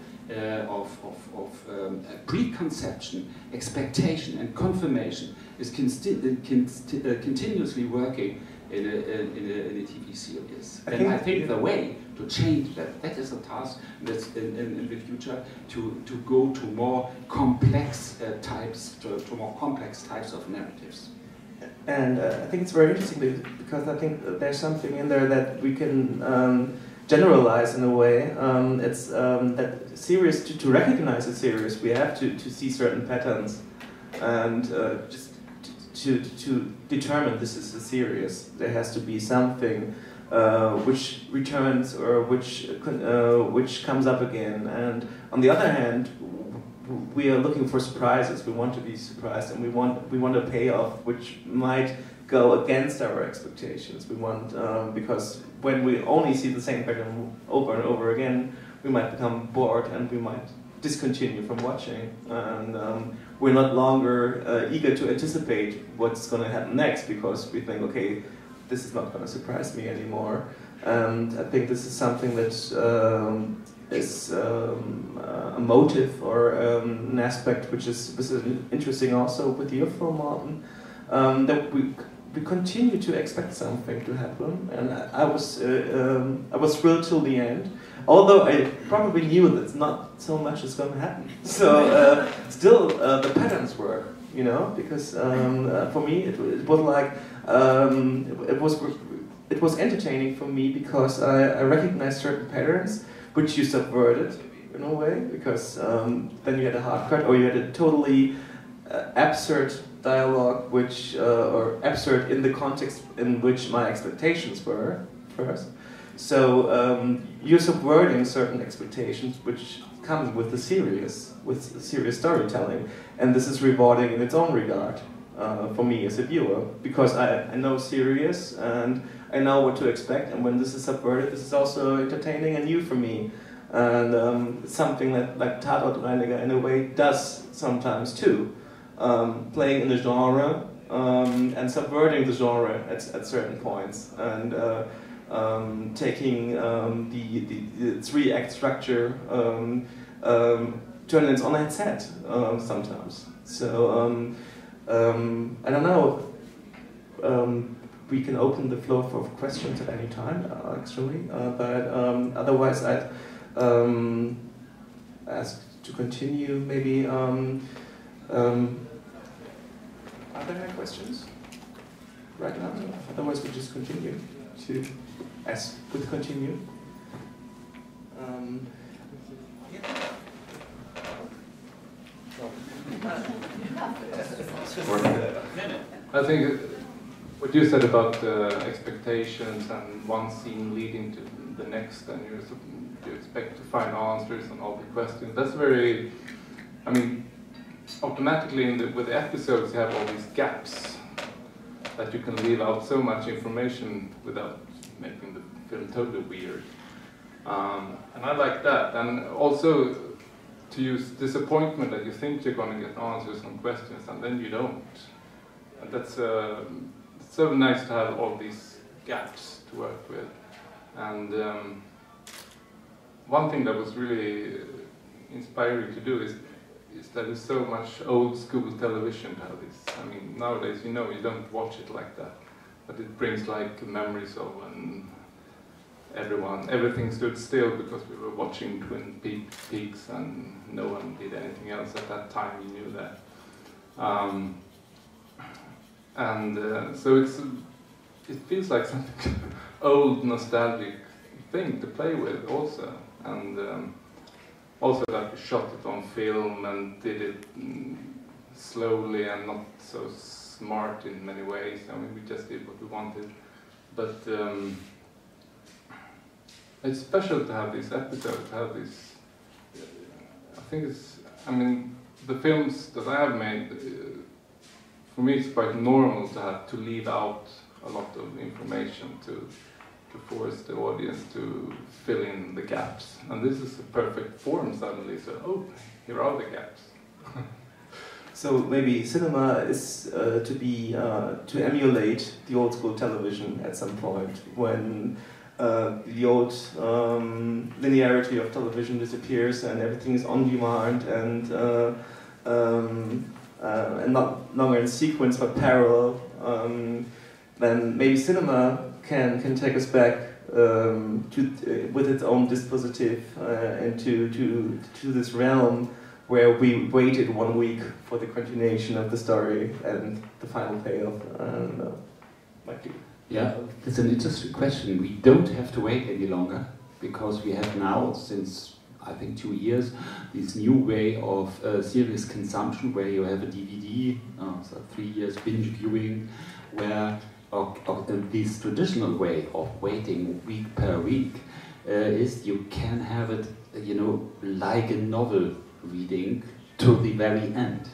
of, of, of um, preconception, expectation, and confirmation is uh, continuously working in a, in a, in a TV series. I and I think the way to change that, that is a task that's in, in, in the future to, to go to more complex uh, types, to, to, more complex types of narratives. And uh, I think it's very interesting because I think there's something in there that we can um, generalize in a way. Um, it's um, that series, to, to recognize a series, we have to, to see certain patterns and uh, just to, to determine this is a series, there has to be something uh, which returns or which uh, which comes up again. And on the other hand, we are looking for surprises. We want to be surprised, and we want we want a payoff which might go against our expectations. We want um, because when we only see the same pattern over and over again, we might become bored and we might discontinue from watching. And um, we're not longer uh, eager to anticipate what's going to happen next because we think, okay, this is not going to surprise me anymore. And I think this is something that um, is um, a motive or um, an aspect which is, is interesting also with your film, Mårten, that we we continue to expect something to happen, and I, I was uh, um, I was thrilled till the end. Although I probably knew that not so much is going to happen. So uh, still, uh, the patterns work, you know, because um, uh, for me it, it was like um, it, it, was it was entertaining for me because I, I recognized certain patterns which you subverted in a way because um, then you had a hard cut or you had a totally uh, absurd dialogue which uh, or absurd in the context in which my expectations were first. So um, you're subverting certain expectations which comes with the serious with serious storytelling. And this is rewarding in its own regard uh, for me as a viewer because I, I know serious and I know what to expect. And when this is subverted this is also entertaining and new for me. And um, something that like Tatortreiniger in a way does sometimes too um, playing in the genre um, and subverting the genre at, at certain points and uh, um, taking um, the, the, the, three act structure, um, um, turning it on its head sometimes. So I don't know. we can open the floor for questions at any time, actually, uh, but otherwise I'd ask to continue maybe um, um, are there any questions right now? Otherwise, we'll just continue to as with continue. Um, I think what you said about uh, expectations and one scene leading to the next, and you expect to find answers on all the questions. That's very, I mean, automatically the, with the episodes you have all these gaps that you can leave out so much information without making the film totally weird. Um, and I like that. And also to use disappointment that you think you're going to get answers on questions and then you don't. And that's uh, so nice to have all these gaps to work with. And um, one thing that was really inspiring to do is is that it's so much old school television this. I mean, nowadays, you know, you don't watch it like that, but it brings like memories of when everyone, everything stood still because we were watching Twin Peaks and no one did anything else at that time, you knew that. Um, and uh, so it's, it feels like something old, nostalgic thing to play with also. And um, also we shot it on film and did it mm, slowly and not so smart in many ways. I mean, we just did what we wanted. But um, it's special to have this episode, to have this. I think it's, I mean, the films that I have made, uh, for me it's quite normal to have to leave out a lot of information to to force the audience to fill in the gaps. And this is a perfect form suddenly, so oh, here are the gaps. so maybe cinema is uh, to be, uh, to emulate the old school television at some point when uh, the old um, linearity of television disappears and everything is on demand and uh, um, uh, and not longer in sequence but parallel, um, then maybe cinema can can take us back um, to uh, with its own dispositive uh, into to to this realm where we waited one week for the continuation of the story and the final payoff. And, uh, might do. Yeah, it's an interesting question. We don't have to wait any longer because we have now, since I think two years, this new way of uh, consumption where you have a DVD, uh, so three years binge viewing, where of, this traditional way of waiting week per week uh, is you can have it, you know, like a novel reading to the very end.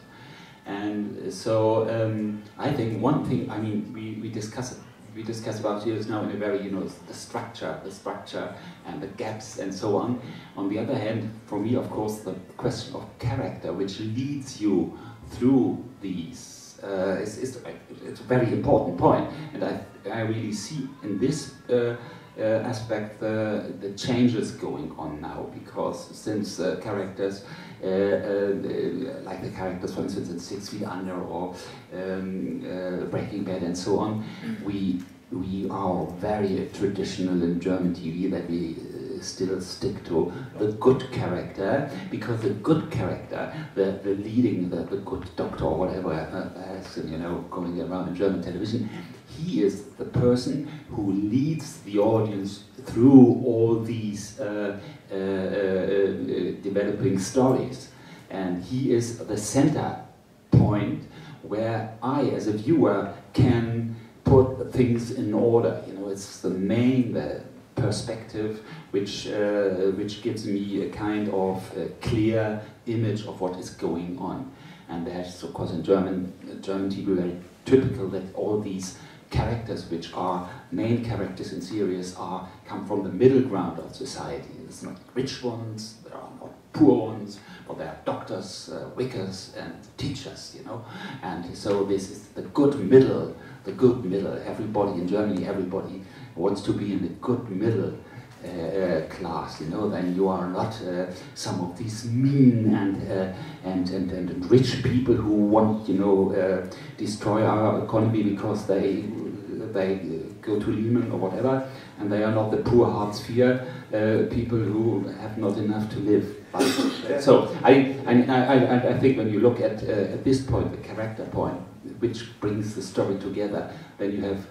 And so um, I think one thing, I mean, we, we discuss we discuss about series now in a very, you know, the structure, the structure and the gaps and so on. On the other hand, for me, of course, the question of character, which leads you through these, uh, is, is, it's a very important point. And I, I really see in this uh, uh, aspect the, the changes going on now, because since uh, characters uh, uh, like the characters, for instance, in Six Feet Under or um, uh, Breaking Bad and so on, we we are very traditional in German TV that we still stick to the good character because the good character, the, the leading, the, the good doctor or whatever, uh, you know, going around in German television, he is the person who leads the audience through all these uh, uh, uh, uh, developing stories. And he is the center point where I, as a viewer, can put things in order. You know, it's the main the perspective which uh, which gives me a kind of a clear image of what is going on. And that's of course in German German TV very typical that all these characters which are main characters in series are come from the middle ground of society. It's not rich ones, there are not poor ones, but there are doctors, uh, vicars, and teachers, you know. And so this is the good middle, the good middle. Everybody in Germany, everybody wants to be in the good middle uh, uh, class, you know, then you are not uh, some of these mean and, uh, and, and, and rich people who want, you know, uh, destroy our economy because they, they go to Lehman or whatever, and they are not the poor Hartz IV people who have not enough to live. so I, I, I, I think when you look at, at this point, the character point, which brings the story together, then you have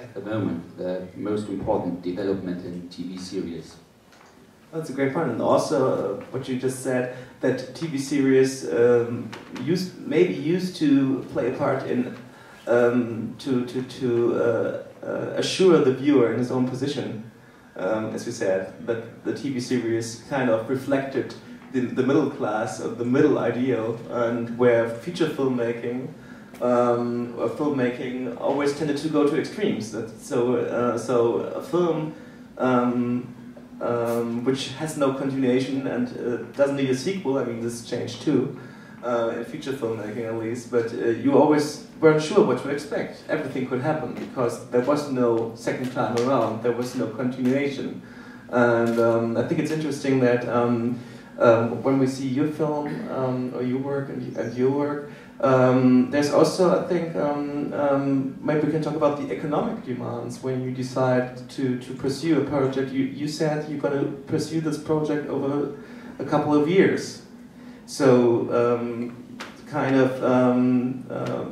at the moment the most important development in TV series. That's a great point, and also uh, what you just said that TV series um, used maybe used to play a part in um, to to to uh, uh, assure the viewer in his own position, um, as we said. But the TV series kind of reflected the, the middle class, of the middle ideal, and where feature filmmaking um, filmmaking always tended to go to extremes. So, uh, so a film um, um, which has no continuation and uh, doesn't need a sequel. I mean, this changed too uh, in feature filmmaking, at least. But uh, you always weren't sure what to expect. Everything could happen because there was no second time around. There was no continuation. And um, I think it's interesting that. Um, um, when we see your film um, or your work and, and your work, um, there's also, I think, um, um, maybe we can talk about the economic demands when you decide to, to pursue a project. You, you said you're going to pursue this project over a couple of years. So, um, kind of um, uh,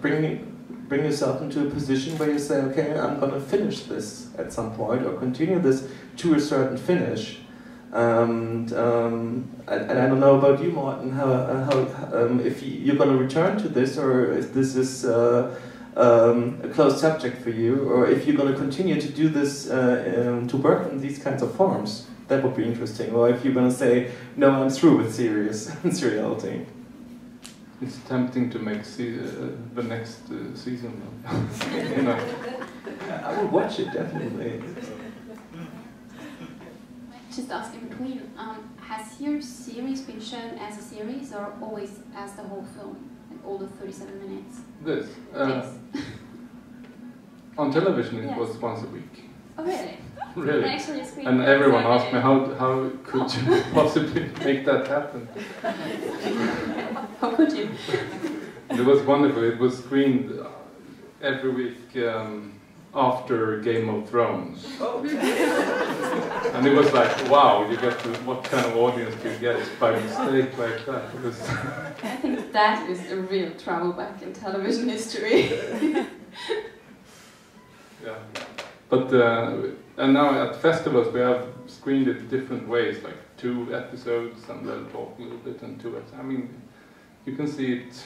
bring, bring yourself into a position where you say, okay, I'm going to finish this at some point or continue this to a certain finish. And, um, and, and, I don't know about you, Mårten, how, uh, how, um, if you're going to return to this or if this is uh, um, a closed subject for you, or if you're going to continue to do this, uh, um, to work in these kinds of forms. That would be interesting. Or if you're going to say, no, I'm through with serious seriality. It's tempting to make se uh, the next uh, season. you know. I will watch it, definitely just ask in between, um, has your series been shown as a series or always as the whole film, like all the 37 minutes? This? Uh, on television it was once a week. Oh really? really. And everyone every asked me, how, how could you possibly make that happen? How could you? It was wonderful. It was screened every week um, after Game of Thrones. Oh, And it was like, wow, you get to, what kind of audience do you get by mistake like that? It was, I think that is a real travel back in television history. yeah. But, uh, and now at festivals we have screened it different ways, like two episodes and then talk a little bit and two episodes. I mean, you can see it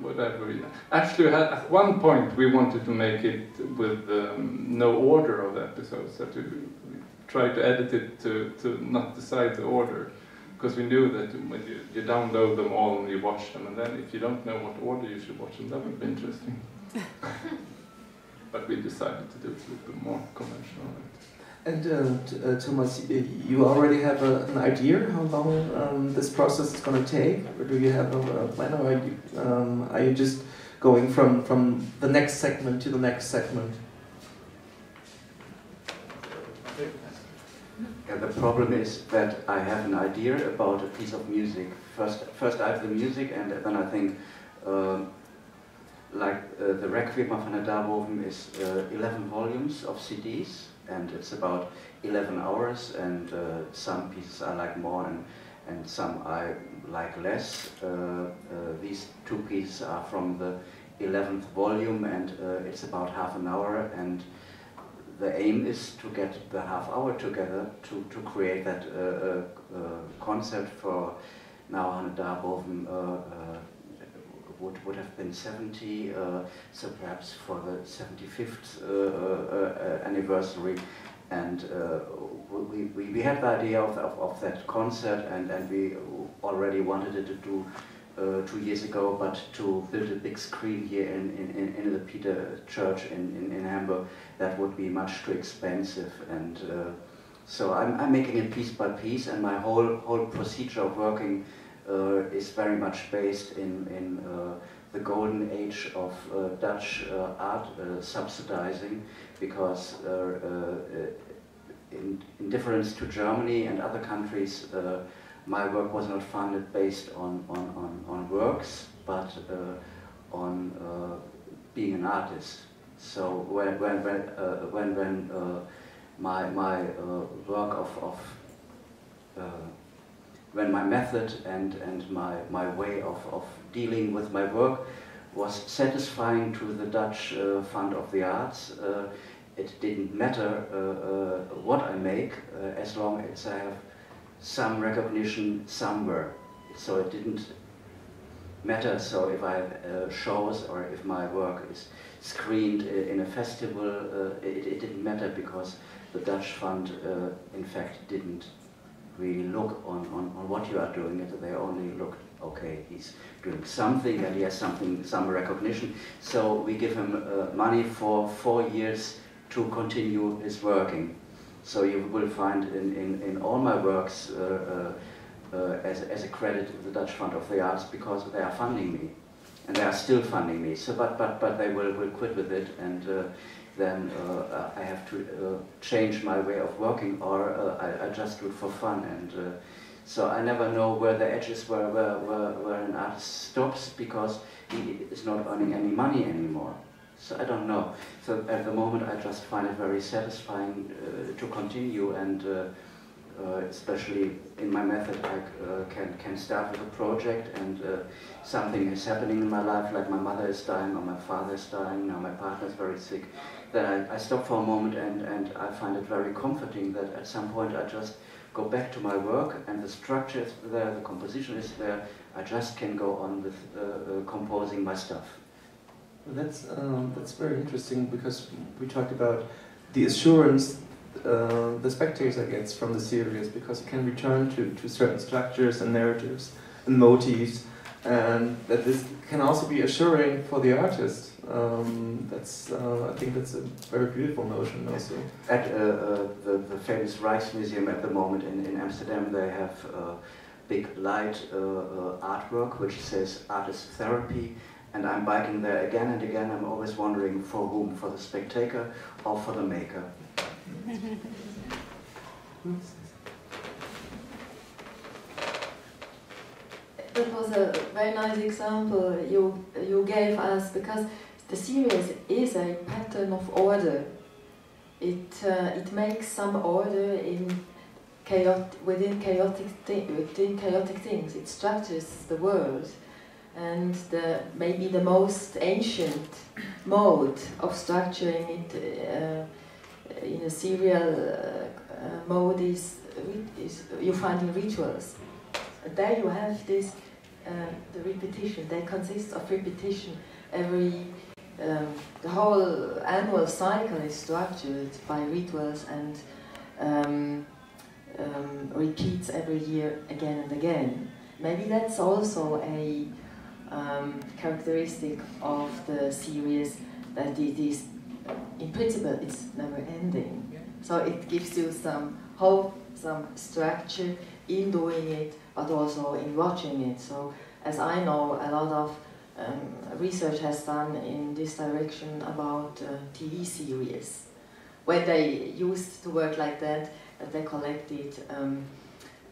whatever. Actually, at one point we wanted to make it with um, no order of the episodes, we we tried to edit it to, to not decide the order. Because we knew that when you, you download them all and you watch them, and then if you don't know what order you should watch them, that would be interesting. but we decided to do it a little bit more conventional. And uh, t- uh, Thomas, you already have a, an idea how long um, this process is going to take, or do you have a, a plan, or are you, um, are you just going from, from the next segment to the next segment? The problem is that I have an idea about a piece of music. First, first I have the music, and then I think, um like uh, the Requiem of Hanne Darboven is uh, 11 volumes of CDs, and it's about 11 hours, and uh, some pieces I like more, and, and some I like less. Uh, uh, these two pieces are from the 11th volume, and uh, it's about half an hour, and the aim is to get the half hour together to, to create that uh, concept for now Hanne Darboven would, would have been 70, uh, so perhaps for the 75th uh, uh, anniversary. And we, we, we had the idea of, of, of that concert and, and we already wanted it to do uh, two years ago, but to build a big screen here in, in, in, the Peter Church in, in, in Hamburg, that would be much too expensive. And uh, so I'm, I'm making it piece by piece, and my whole, whole procedure of working is very much based in, in uh, the golden age of uh, Dutch uh, art uh, subsidizing, because uh, uh, in, in difference to Germany and other countries, uh, my work was not funded based on, on, on, on works, but uh, on uh, being an artist. So when, when, when, uh, when, when uh, my, my uh, work of, of uh, when my method and, and my, my way of, of dealing with my work was satisfying to the Dutch uh, Fund of the Arts, uh, it didn't matter uh, uh, what I make uh, as long as I have some recognition somewhere. So it didn't matter so if I have uh, shows or if my work is screened in a festival, it, it didn't matter because the Dutch Fund in fact didn't really look on, on, on what you are doing, it. they only looked, okay, he's doing something and he has something, some recognition. So we give him uh, money for four years to continue his working. So you will find in, in, in all my works uh, uh, uh, as, as a credit the Dutch Fund of the Arts because they are funding me. And they are still funding me. So, but, but, but they will, will quit with it and uh, then uh, I have to uh, change my way of working or uh, I, I just do it for fun. And uh, so I never know where the edge is, where, where, where, where an artist stops because he is not earning any money anymore. So I don't know. So at the moment I just find it very satisfying uh, to continue and uh, especially in my method I can, can start with a project and something is happening in my life like my mother is dying or my father is dying, or my partner is very sick. Then I, I stop for a moment and, and I find it very comforting that at some point I just go back to my work and the structure is there, the composition is there, I just can go on with uh, uh, composing my stuff. That's um, that's very interesting because we talked about the assurance uh, the spectator gets from the series because you can return to, to certain structures and narratives and motifs, and that this can also be assuring for the artist. Um, that's uh, I think that's a very beautiful notion also. At uh, uh, the, the famous Rijksmuseum at the moment in, in Amsterdam, they have a big light uh, uh, artwork which says artist therapy. And I'm biking there again and again. I'm always wondering for whom, for the spectator or for the maker. That was a very nice example you you gave us because the series is a pattern of order. It uh, it makes some order in chaotic within chaotic within chaotic things. It structures the world, and the maybe the most ancient mode of structuring it uh, in a serial uh, uh, mode is, is you find in rituals. There you have this uh, the repetition. They consist of repetition. Every um, the whole annual cycle is structured by rituals and um, um, repeats every year again and again. Maybe that's also a um, characteristic of the series that it is, in principle, it's never ending. So it gives you some hope, some structure in doing it, but also in watching it. So as I know, a lot of um, research has done in this direction about uh, TV series. When they used to work like that, uh, they collected um,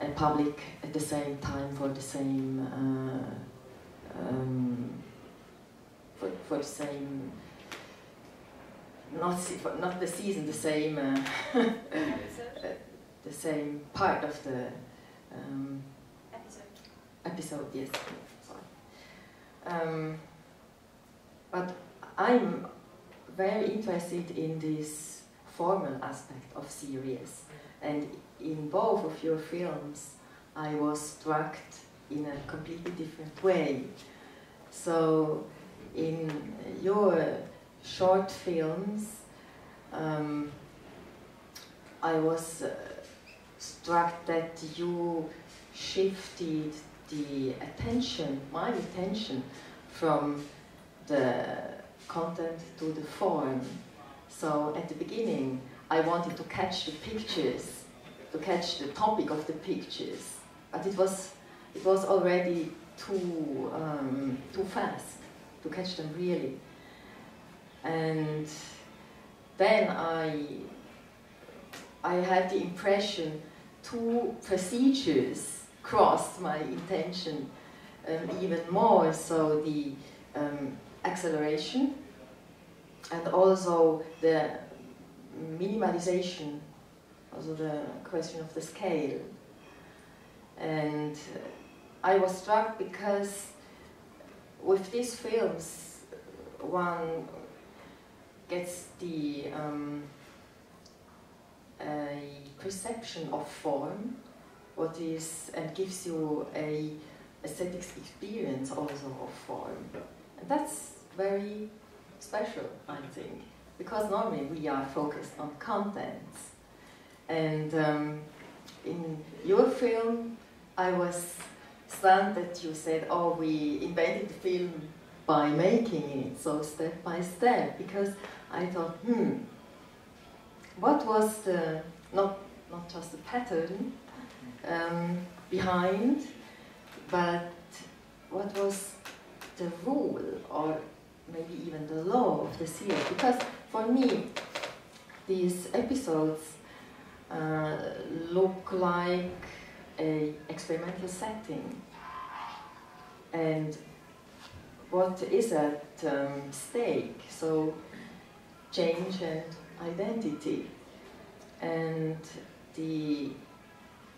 a public at the same time for the same uh, um, for, for the same not not the season the same uh, uh, the same part of the um, episode. yes. sorry um, but I'm very interested in this formal aspect of series. And in both of your films I was struck in a completely different way. So in your short films um, I was uh, struck that you shifted the attention, my attention, from the content to the form. So at the beginning, I wanted to catch the pictures, to catch the topic of the pictures, but it was it was already too um, too fast to catch them really. And then I I had the impression two procedures crossed my intention um, even more. So the um, acceleration and also the minimalization, also the question of the scale. And I was struck because with these films, one gets the um, perception of form, what is, and gives you a aesthetics experience also of form. And that's very special, I think, because normally we are focused on contents. And um, in your film, I was stunned that you said, oh, we invented the film by making it, so step by step, because I thought, hmm, what was the, not, not just the pattern um, behind, but what was the rule or maybe even the law of the series? Because for me, these episodes uh, look like a experimental setting. And what is at um, stake? So change and identity. And the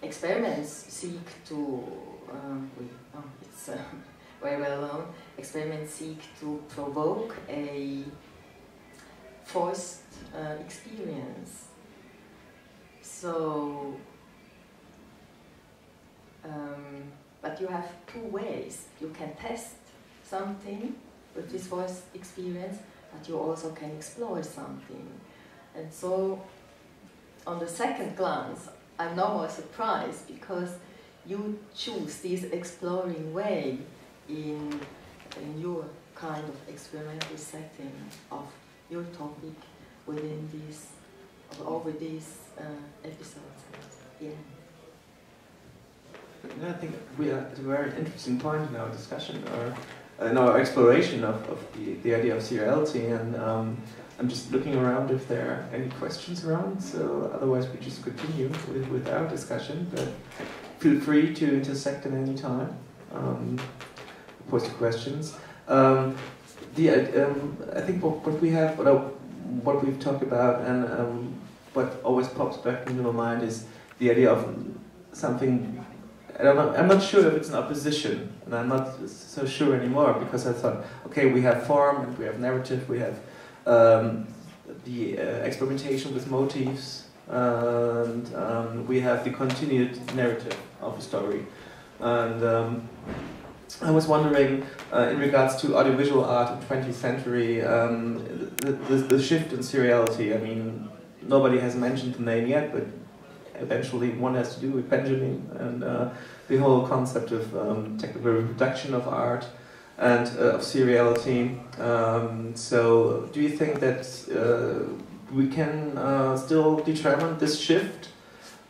experiments seek to, um, oh, it's uh, very well known, experiments seek to provoke a forced uh, experience. So, um, but you have two ways. You can test something with this forced experience, but you also can explore something. And so, on the second glance, I'm no more surprised because you choose this exploring way in, in your kind of experimental setting of your topic within these, over these uh, episodes. Yeah. I think we are at a very interesting point in our discussion or in our exploration of, of the, the idea of seriality and um, I'm just looking around if there are any questions around, so otherwise we just continue with, with our discussion, but feel free to intersect at any time, um, post questions. Um, the, um, I think what, what we have, what, what we've talked about and um, what always pops back into my mind is the idea of something I don't know, I'm not sure if it's an opposition, and I'm not so sure anymore because I thought, okay, we have form and we have narrative, we have um, the uh, experimentation with motifs, and um, we have the continued narrative of the story. And um, I was wondering, uh, in regards to audiovisual art in 20th century, um, the, the, the shift in seriality. I mean, nobody has mentioned the name yet, but eventually one has to do with Benjamin and uh, the whole concept of um, technical reproduction of art and uh, of seriality. Um, so, do you think that uh, we can uh, still determine this shift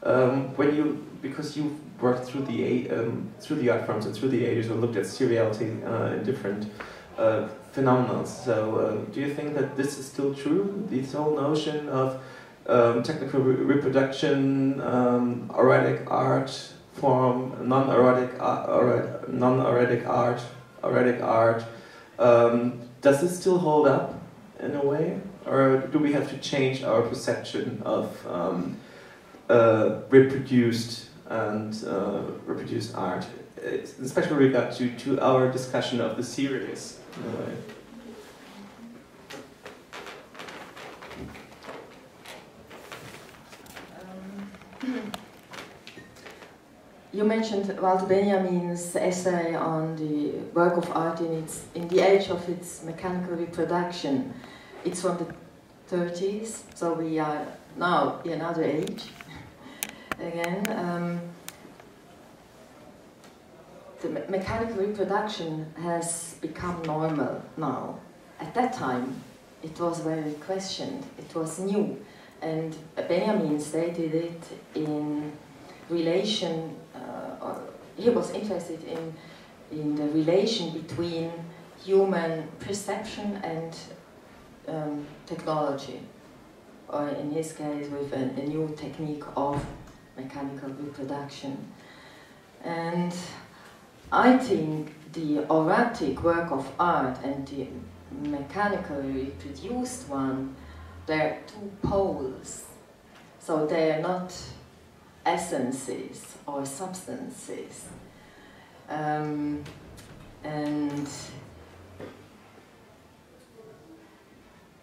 um, when you because you worked through the um, through the art forms and through the ages and looked at seriality uh, in different uh, phenomena. So, do you think that this is still true? This whole notion of um, technical re reproduction, um, auratic art form, non-auratic, uh, non-auratic art, auratic art. Um, does this still hold up in a way, or do we have to change our perception of um, uh, reproduced and uh, reproduced art, especially with regard to, to our discussion of the series in a way? You mentioned Walter Benjamin's essay on the work of art in, its, in the age of its mechanical reproduction. It's from the 30s, so we are now in another age again. Um, the me mechanical reproduction has become normal now. At that time, it was very questioned, it was new, and Benjamin stated it in relation he was interested in, in the relation between human perception and um, technology, or in his case with a, a new technique of mechanical reproduction. And I think the auratic work of art and the mechanically reproduced one, they're two poles. So they are not essences or substances. Um, and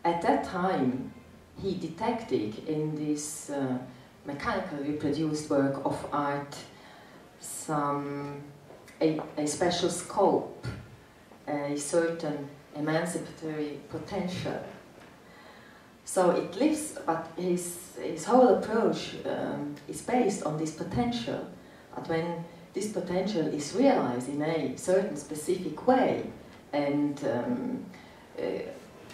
at that time, he detected in this uh, mechanically reproduced work of art some a, a special scope, a certain emancipatory potential. So it lives, but his, his whole approach um, is based on this potential. But when this potential is realized in a certain specific way and um, uh,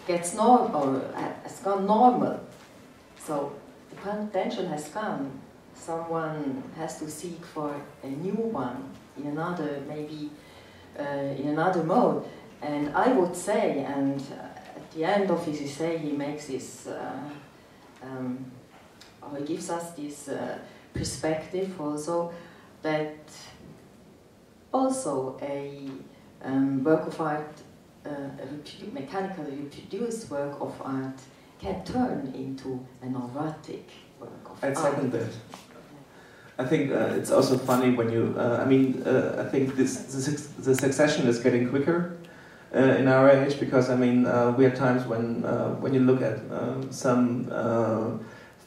gets normal, or has gone normal, so the potential has gone, someone has to seek for a new one in another, maybe uh, in another mode. And I would say, and at the end of his essay, he makes this, uh, um, or he gives us this uh, perspective also that also a um, work of art, uh, a mechanically reproduced work of art, can turn into an auratic work of I'd art. I'd second that. I think uh, it's also funny when you, uh, I mean, uh, I think this, the, the succession is getting quicker uh, in our age because I mean uh, we have times when uh, when you look at um, some uh,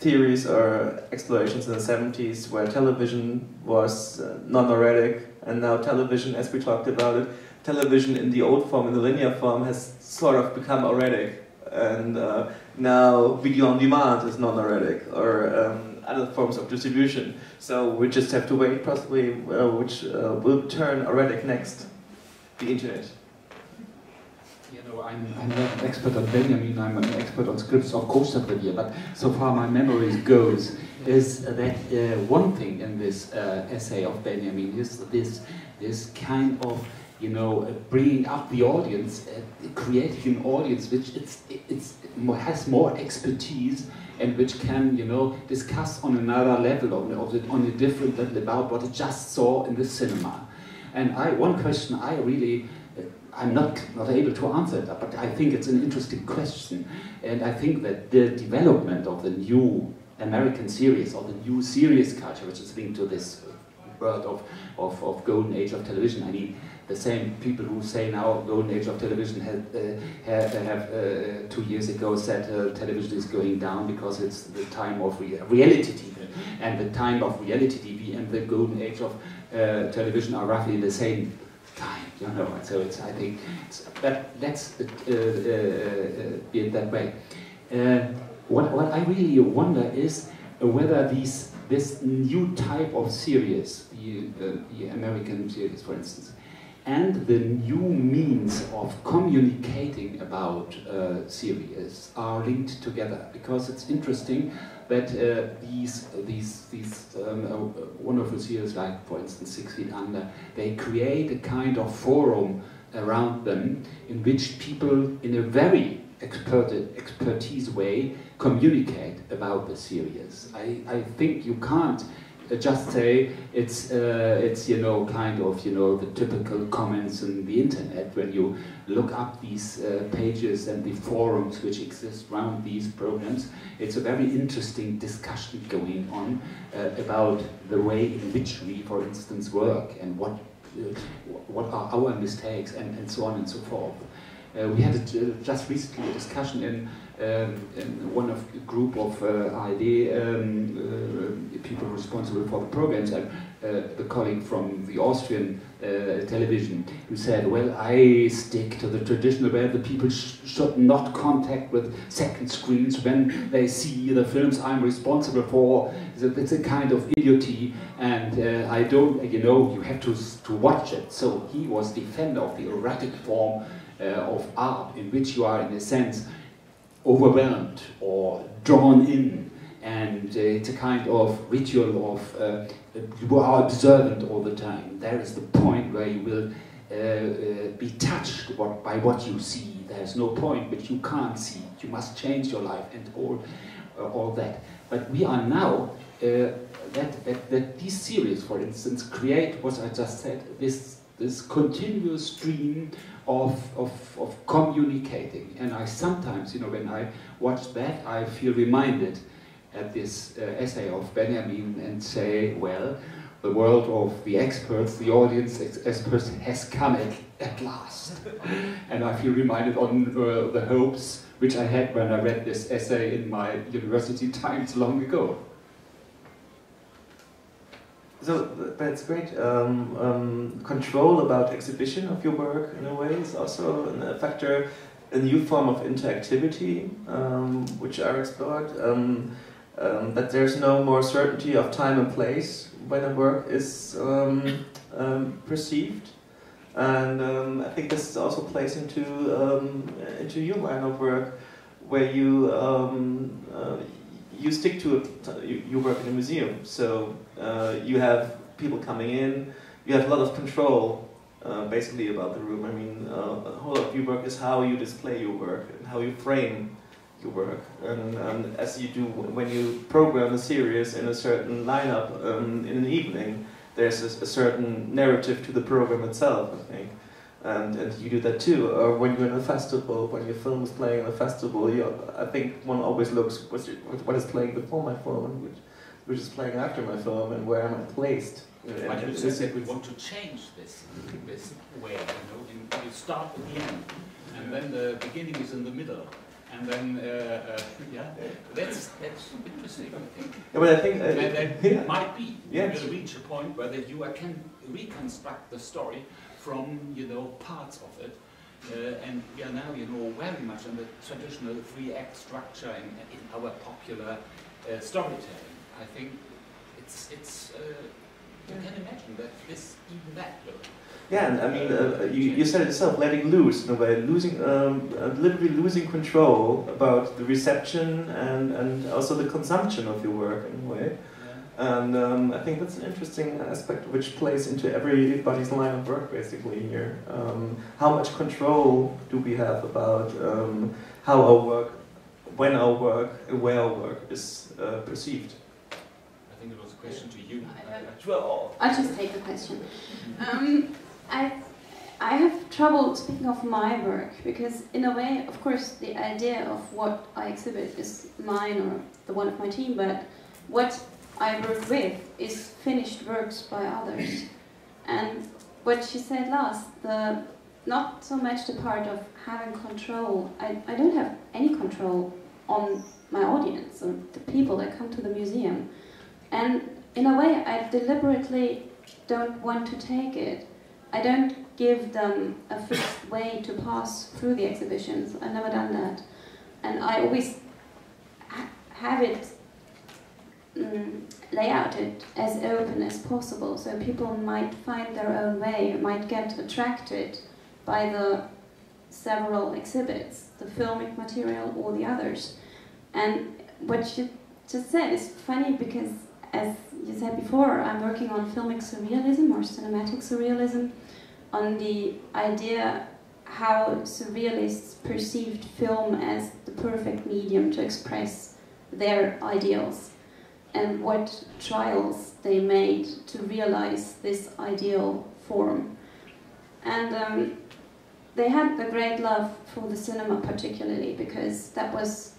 theories or explorations in the 70s where television was uh, non-auratic and now television as we talked about it television in the old form in the linear form has sort of become auratic and uh, now video on demand is non-auratic or um, other forms of distribution. So we just have to wait possibly which will turn auratic next the internet I'm, I'm not an expert on Benjamin, I'm an expert on scripts of Costa-Revier, but so far my memory goes, is that uh, one thing in this uh, essay of Benjamin is this, this kind of you know, uh, bringing up the audience, uh, creating an audience which it's, it's, has more expertise and which can, you know, discuss on another level, on, on a different level about what it just saw in the cinema. And I, one question I really, I'm not, not able to answer that, but I think it's an interesting question. And I think that the development of the new American series or the new series culture, which is linked to this world of, of, of golden age of television, I mean, the same people who say now golden age of television have, uh, have, have uh, two years ago said uh, television is going down because it's the time of rea reality TV and the time of reality TV and the golden age of uh, television are roughly the same time. You know so it's I think it's, but let's uh, uh, be it that way. What, what I really wonder is whether these this new type of series the, the American series for instance and the new means of communicating about uh, series are linked together. Because it's interesting that uh, these these these um, uh, wonderful series like for instance Six Feet Under they create a kind of forum around them in which people in a very expert, expertise way communicate about the series. I, I think you can't uh, just say it's uh, it's you know kind of you know the typical comments on the internet when you look up these uh, pages and the forums which exist around these programs. It's a very interesting discussion going on uh, about the way in which we, for instance, work and what uh, what are our mistakes and, and so on and so forth. Uh, we had a, just recently a discussion in um, one of a group of uh, ID um, uh, people responsible for the programs, uh, the colleague from the Austrian uh, television, who said, well, I stick to the traditional way the people sh should not contact with second screens when they see the films I'm responsible for. It's a kind of idiocy, and uh, I don't, you know, you have to, to watch it. So he was defender of the auratic form uh, of art in which you are, in a sense, overwhelmed or drawn in and uh, it's a kind of ritual of uh, you are observant all the time. There is the point where you will uh, uh be touched by what you see. There's no point which you can't see. You must change your life and all, uh, all that. But we are now uh, that, that, that these series, for instance, create what I just said. This this continuous stream of, of, of communicating. And I sometimes, you know, when I watch that, I feel reminded at this uh, essay of Benjamin and say, well, the world of the experts, the audience experts has come at, at last. and I feel reminded on uh, the hopes which I had when I read this essay in my university times long ago. So that's great. Um, um, control about exhibition of your work in a way is also a factor, a new form of interactivity um, which are explored. Um, um, that there's no more certainty of time and place when a work is um, perceived. And I think this also plays into into your line of work, where you uh, you stick to it, you, you work in a museum, so uh, you have people coming in, you have a lot of control uh, basically about the room. I mean, uh, a whole lot of your work is how you display your work and how you frame your work. And um, as you do when you program a series in a certain lineup um, in an evening, there's a, a certain narrative to the program itself, I think and, and you do that too. Or when you're in a festival, when your film is playing in a festival, you, I think one always looks what's your, what is playing before my film and which, which is playing after my film and where am I placed. But you said that we want to change this, this way, you know, you start at the end, and then the beginning is in the middle. And then, uh, uh, yeah, that's that's interesting. I think. Yeah, but I think uh, and that yeah. might be yeah. you will reach a point where that you can reconstruct the story from you know parts of it. Uh, and we are now, you know, very much in the traditional three-act structure in, in our popular uh, storytelling. I think it's it's uh, you can imagine that this even that will. Yeah, and I mean, uh, you, you said it yourself, letting loose in a way, losing, um, uh, literally losing control about the reception and, and also the consumption of your work in a way. And um, I think that's an interesting aspect which plays into everybody's line of work basically here. Um, how much control do we have about um, how our work, when our work, where our work is uh, perceived? I think it was a question to you. Well, I'll just take the question. Um, I, I have trouble speaking of my work because, in a way, of course, the idea of what I exhibit is mine or the one of my team, but what I work with is finished works by others. And what she said last, the not so much the part of having control. I, I don't have any control on my audience or the people that come to the museum. And in a way, I deliberately don't want to take it. I don't give them a fixed way to pass through the exhibitions. I've never done that. And I always ha have it um, it as open as possible so people might find their own way, might get attracted by the several exhibits, the filmic material or the others. And what you just said is funny because, as you said before, I'm working on filmic surrealism or cinematic surrealism, on the idea how surrealists perceived film as the perfect medium to express their ideals and what trials they made to realize this ideal form. And um, they had a great love for the cinema particularly because that was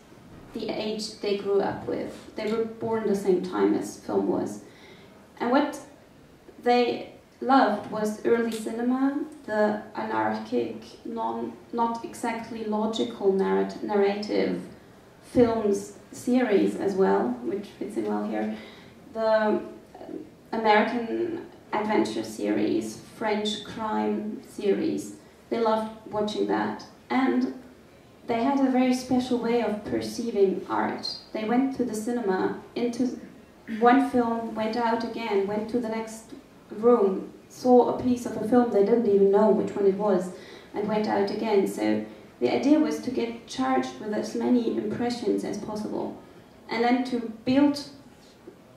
the age they grew up with. They were born the same time as film was. And what they loved was early cinema, the anarchic, non, not exactly logical narrat narrative films series as well, which fits in well here. The American adventure series, French crime series, they loved watching that. And they had a very special way of perceiving art. They went to the cinema, into one film, went out again, went to the next room, saw a piece of a film they didn't even know which one it was, and went out again. So the idea was to get charged with as many impressions as possible, and then to build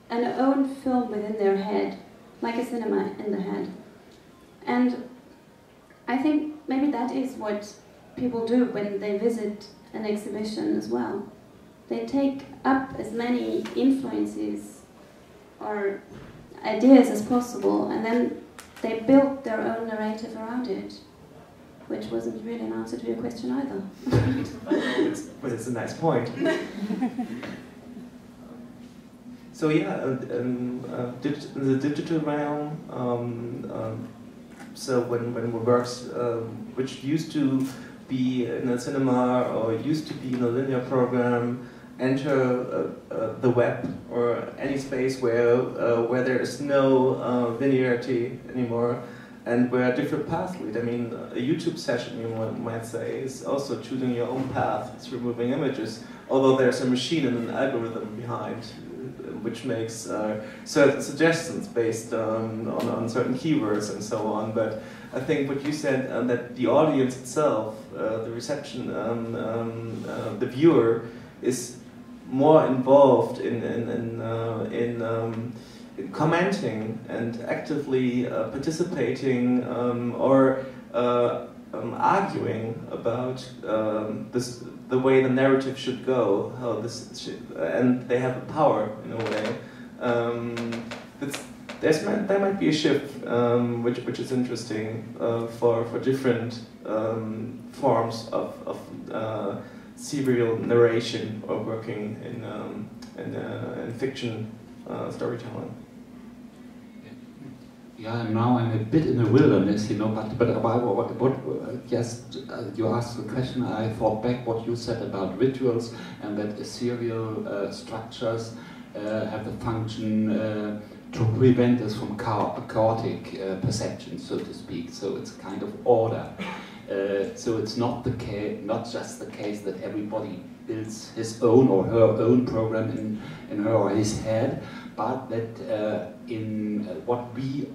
an own film within their head, like a cinema in the head. And I think maybe that is what people do when they visit an exhibition as well. They take up as many influences or ideas as possible and then they build their own narrative around it, which wasn't really an answer to your question either. but it's a nice point. so yeah, um, uh, the digital realm, um, um, so when, when works um, which used to be in a cinema or used to be in a linear program enter uh, uh, the web or any space where uh, where there is no uh, linearity anymore and where different paths lead. I mean, a YouTube session, you might say, is also choosing your own path. It's removing images, although there's a machine and an algorithm behind, which makes uh, certain suggestions based on, on, on, certain keywords and so on. But I think what you said, uh, that the audience itself, uh, the reception, um, um, uh, the viewer, is more involved in in in, uh, in, um, in, commenting and actively uh, participating um, or uh, um, arguing about um, this the way the narrative should go, how this should, and they have a power in a way. Um, there's there might be a shift um, which which is interesting uh, for for different forms of of uh, serial narration or working in, um, in, uh, in, fiction uh, storytelling. Yeah, now I'm a bit in the wilderness, you know, but, but what uh, uh, you asked the question, I thought back what you said about rituals and that serial uh, structures uh, have the function to prevent us from chaotic perception, so to speak, so it's kind of order. Uh, so it's not the case, not just the case that everybody builds his own or her own program in, in her or his head, but that uh, in uh, what we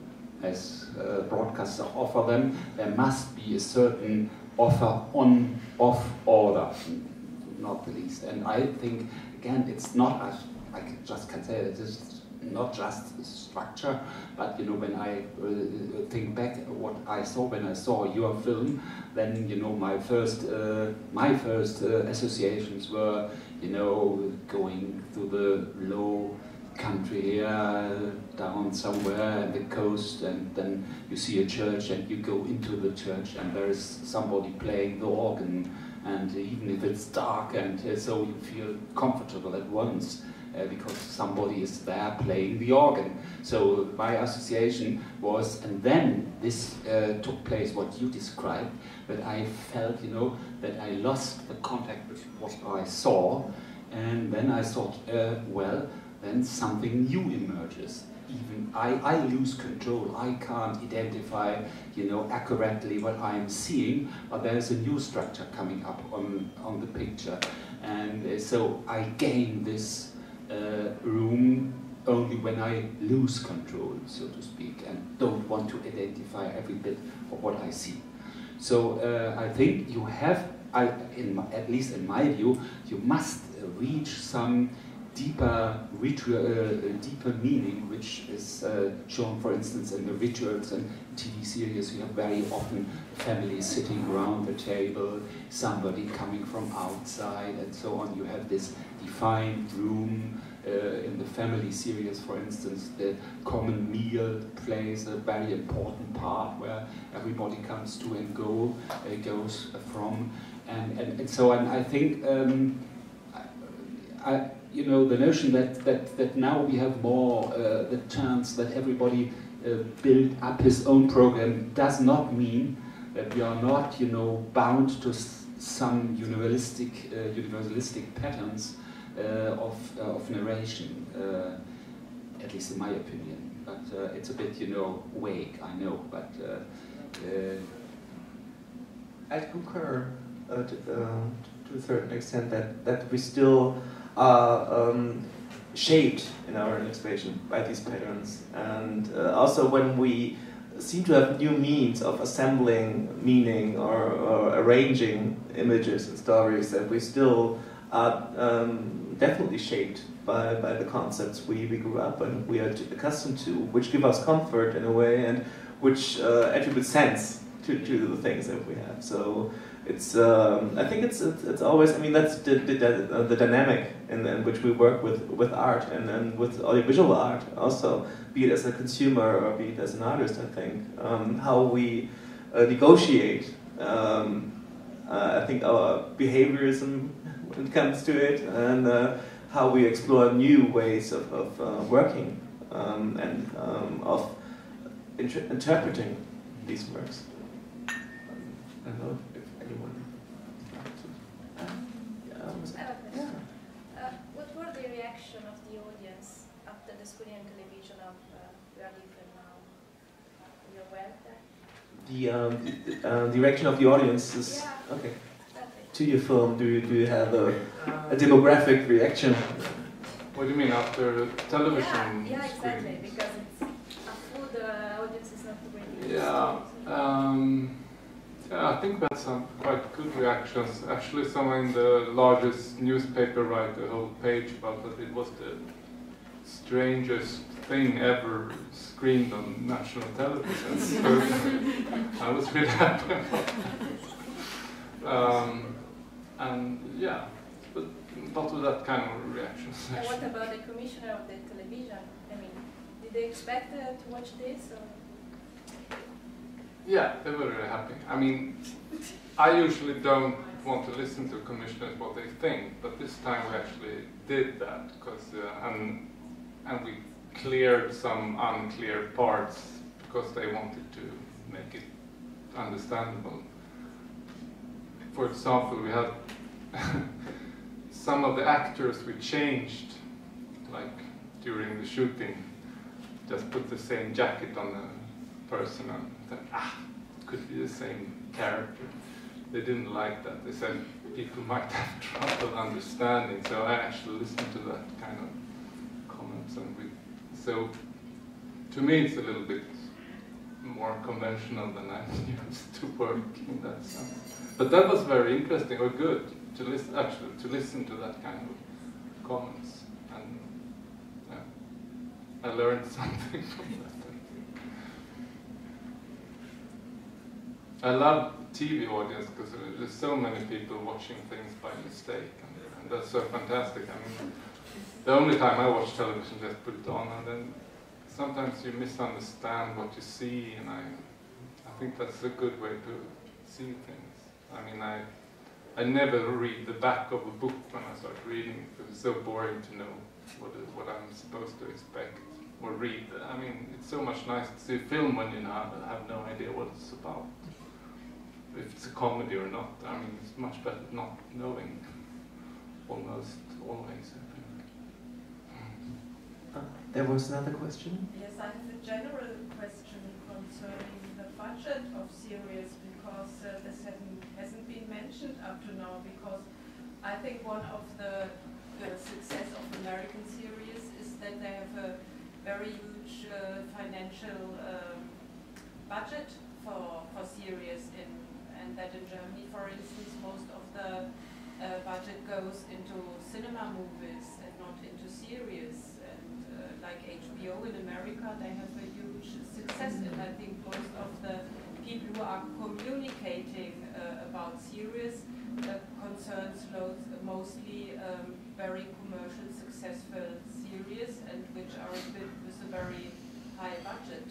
as uh, broadcasters offer them, there must be a certain offer on off order, not the least. And I think again, it's not as I just can say it is not just structure, but you know when I uh, think back what I saw when I saw your film, then you know my first uh, my first uh, associations were you know going to the low country here down somewhere at the coast and then you see a church and you go into the church and there is somebody playing the organ and even if it's dark and uh, so you feel comfortable at once uh, because somebody is there playing the organ. So my association was, and then this uh, took place, what you described, but I felt, you know, that I lost the contact with what I saw, and then I thought, uh, well, then something new emerges. Even I, I lose control. I can't identify, you know, accurately what I'm seeing, but there's a new structure coming up on, on the picture. And uh, so I gain this uh, room only when I lose control, so to speak, and don't want to identify every bit of what I see. So uh, I think you have, I, in my, at least in my view, you must reach some deeper ritual, uh, deeper meaning, which is uh, shown, for instance, in the rituals and TV series. You have very often families sitting around the table, somebody coming from outside, and so on. You have this defined room. Uh, in the family series, for instance, the common meal plays a very important part where everybody comes to and go, uh, goes from, and, and, and so on. I think um, I you know, the notion that, that, that now we have more uh, the chance that everybody uh, build up his own program does not mean that we are not, you know, bound to some universalistic, uh, universalistic patterns uh, of, uh, of narration, uh, at least in my opinion. But it's a bit, you know, vague, I know, but I concur to, to a certain extent that, that we still are um, shaped in our illustration by these patterns. And uh, also when we seem to have new means of assembling meaning or, or arranging images and stories that we still are um, definitely shaped by, by the concepts we, we grew up and we are accustomed to, which give us comfort in a way and which uh, attribute sense to, to the things that we have. So it's um, I think it's, it's, it's always I mean that's the the, uh, the dynamic in, in, which we work with with art and then with audiovisual art also be it as a consumer or be it as an artist I think um, how we uh, negotiate um, uh, I think our behaviorism when it comes to it and uh, how we explore new ways of, of uh, working um, and um, of inter interpreting these works. I know anyone? Yeah. Uh, what were the reaction of the audience after the screen and television of uh, We Are Different Now? You're aware of that? The, um, uh, the reaction of the audience is okay. To your film, do you, do you have a, a demographic reaction? What do you mean after television? Yeah, yeah exactly. Because it's a full the audience is not really. Yeah. Um, yeah, I think that's some quite good reactions. Actually, someone in the largest newspaper wrote a whole page about that it was the strangest thing ever screened on national television. so I was really happy um, and yeah, but not with that kind of reactions. And what about the commissioner of the television? I mean, did they expect uh, to watch this? Or? Yeah, they were really happy. I mean, I usually don't want to listen to commissioners what they think, but this time we actually did that because uh, and and we cleared some unclear parts because they wanted to make it understandable. For example, we had some of the actors we changed, like during the shooting, just put the same jacket on the person and ah, it could be the same character. They didn't like that. They said people might have trouble understanding. So I actually listened to that kind of comments, and. So to me, it's a little bit more conventional than I'm used to work in that sense. But that was very interesting or good to listen. Actually, to listen to that kind of comments. And yeah. I learned something from that. I love TV audience because there's so many people watching things by mistake, and, and that's so fantastic. I mean, the only time I watch television, just put it on, and then sometimes you misunderstand what you see, and I, I think that's a good way to see things. I mean, I, I never read the back of a book when I start reading because it's so boring to know what, is, what I'm supposed to expect or read. I mean, it's so much nicer to see a film when you have, have no idea what it's about. If it's a comedy or not, I mean, it's much better not knowing almost always. Uh, there was another question? Yes, I have a general question concerning the budget of series because uh, this hasn't, hasn't been mentioned up to now because I think one of the, the success of American series is that they have a very huge uh, financial um, budget for, for series in, and that in Germany, for instance, most of the uh, budget goes into cinema movies and not into series like HBO in America, they have a huge success, and I think most of the people who are communicating uh, about series uh, concerns mostly um, very commercial, successful series, and which are bit with a very high budget.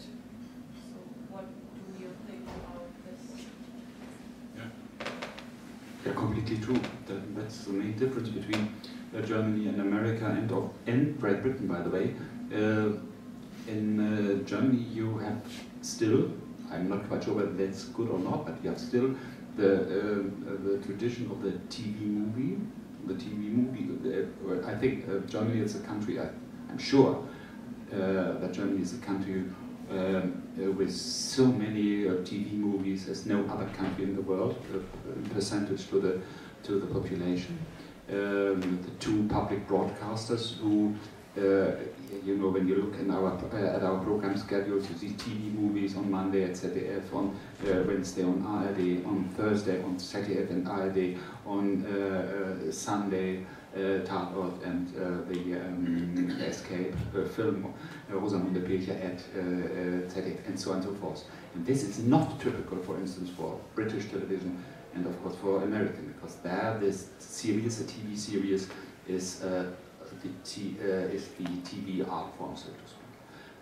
So, what do you think about this? Yeah, yeah completely true. That, that's the main difference between uh, Germany and America and of and Great Britain, by the way. Uh, in uh, Germany, you have still, I'm not quite sure whether that's good or not, but you have still the, uh, the tradition of the TV movie. The TV movie, I think Germany is a country, I, am sure that Germany is a country um, uh, with so many uh, TV movies as no other country in the world uh, percentage to the to the population. Um, the two public broadcasters who you know, when you look in our, uh, at our program schedules, you see TV movies on Monday at ZDF, on uh, Wednesday on ARD, on Thursday on ZDF and ARD, on uh, uh, Sunday uh, Tatort and uh, the um, Escape film, uh, Rosamunde Pilcher at ZDF, and so on and so forth. And this is not typical, for instance, for British television and of course for American, because there this series, a TV series, is t, uh, is the TV art form, so to speak.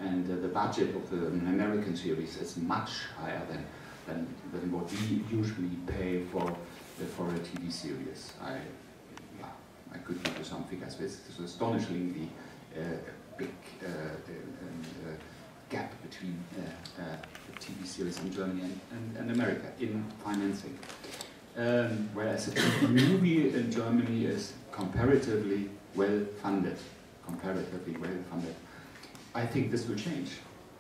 And uh, the budget of the American series is much higher than, than, than what we usually pay for, uh, for a TV series. I, yeah, I could give you some figures. It's, it's astonishingly big gap between uh, the TV series in Germany and, and, and America in financing. Um, whereas a movie in Germany is comparatively well funded, comparatively well funded. I think this will change.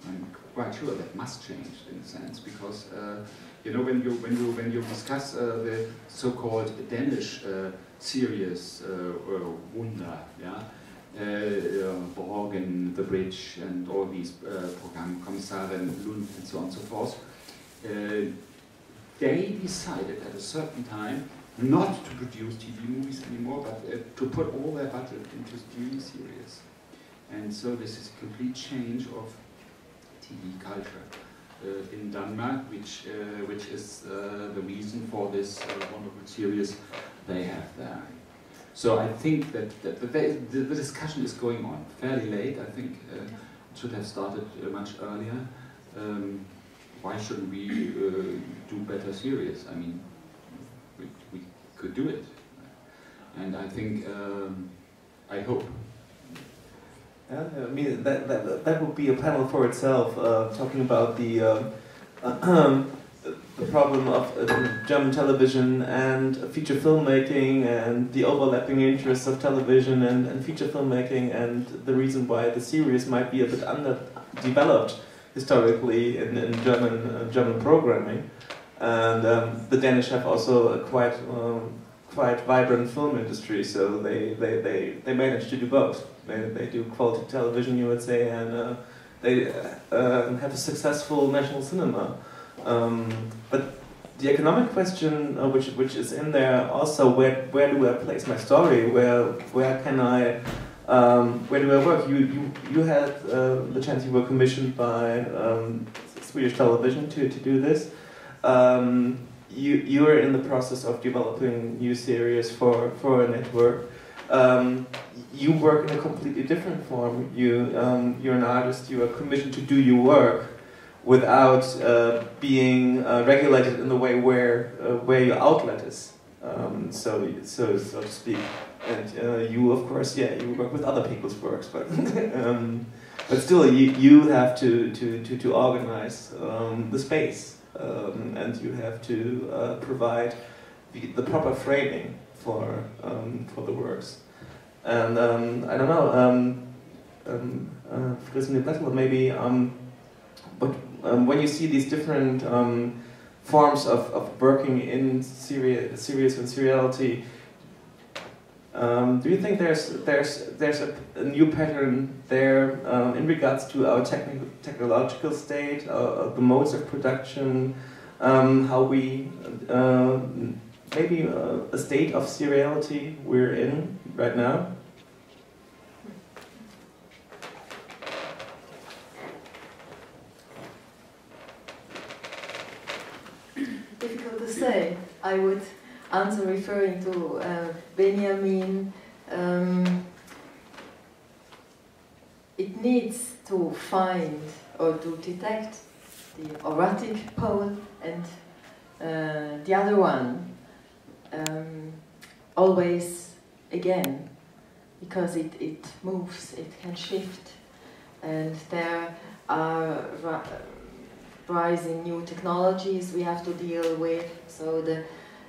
I'm quite sure that must change in a sense because uh, you know when you when you when you discuss uh, the so-called Danish uh, series uh, Wunder, yeah. Uh, Borgen, The Bridge, and all these uh, program, Kommissarin Lund, and so on and so forth. Uh, they decided at a certain time not to produce TV movies anymore, but uh, to put all their budget into streaming series. And so this is a complete change of TV culture uh, in Denmark, which, uh, which is uh, the reason for this uh, wonderful series they have there. So I think that, that the, the, the, discussion is going on fairly late. I think uh, it should have started much earlier. Um, why shouldn't we do better series? I mean, could do it. And I think, um, I hope. Yeah, I mean, that, that, that would be a panel for itself, uh, talking about the, um, the problem of uh, German television and feature filmmaking and the overlapping interests of television and, and feature filmmaking and the reason why the series might be a bit underdeveloped historically in, in German, uh, German programming. And um, the Danish have also a quite um, quite vibrant film industry, so they, they, they, they manage to do both. They, they do quality television, you would say, and uh, they uh, have a successful national cinema. Um, but the economic question, uh, which which is in there, also where where do I place my story? Where where can I um, where do I work? You you you had uh, the chance. You were commissioned by um, Swedish Television to to do this. Um, you you are in the process of developing new series for for a network. Um, you work in a completely different form. You um, you're an artist. You are commissioned to do your work without uh, being uh, regulated in the way where uh, where your outlet is. Um, so so so to speak. And uh, you, of course, yeah, you work with other people's works, but um, but still, you you have to to to, to organize um, the space, um, and you have to uh, provide the, the proper framing for um, for the works. And um, I don't know, um, um, uh, maybe, um, but um, when you see these different forms of, of working in serious, serious and seriality, um, do you think there's there's there's a, a new pattern there um, in regards to our technical technological state, uh, uh, the modes of production, um, how we uh, maybe uh, a state of seriality we're in right now? Difficult to say. I would answer referring to uh, Benjamin. Um, it needs to find or to detect the auratic pole and uh, the other one um, always again because it, it moves, it can shift and there are rising new technologies we have to deal with so the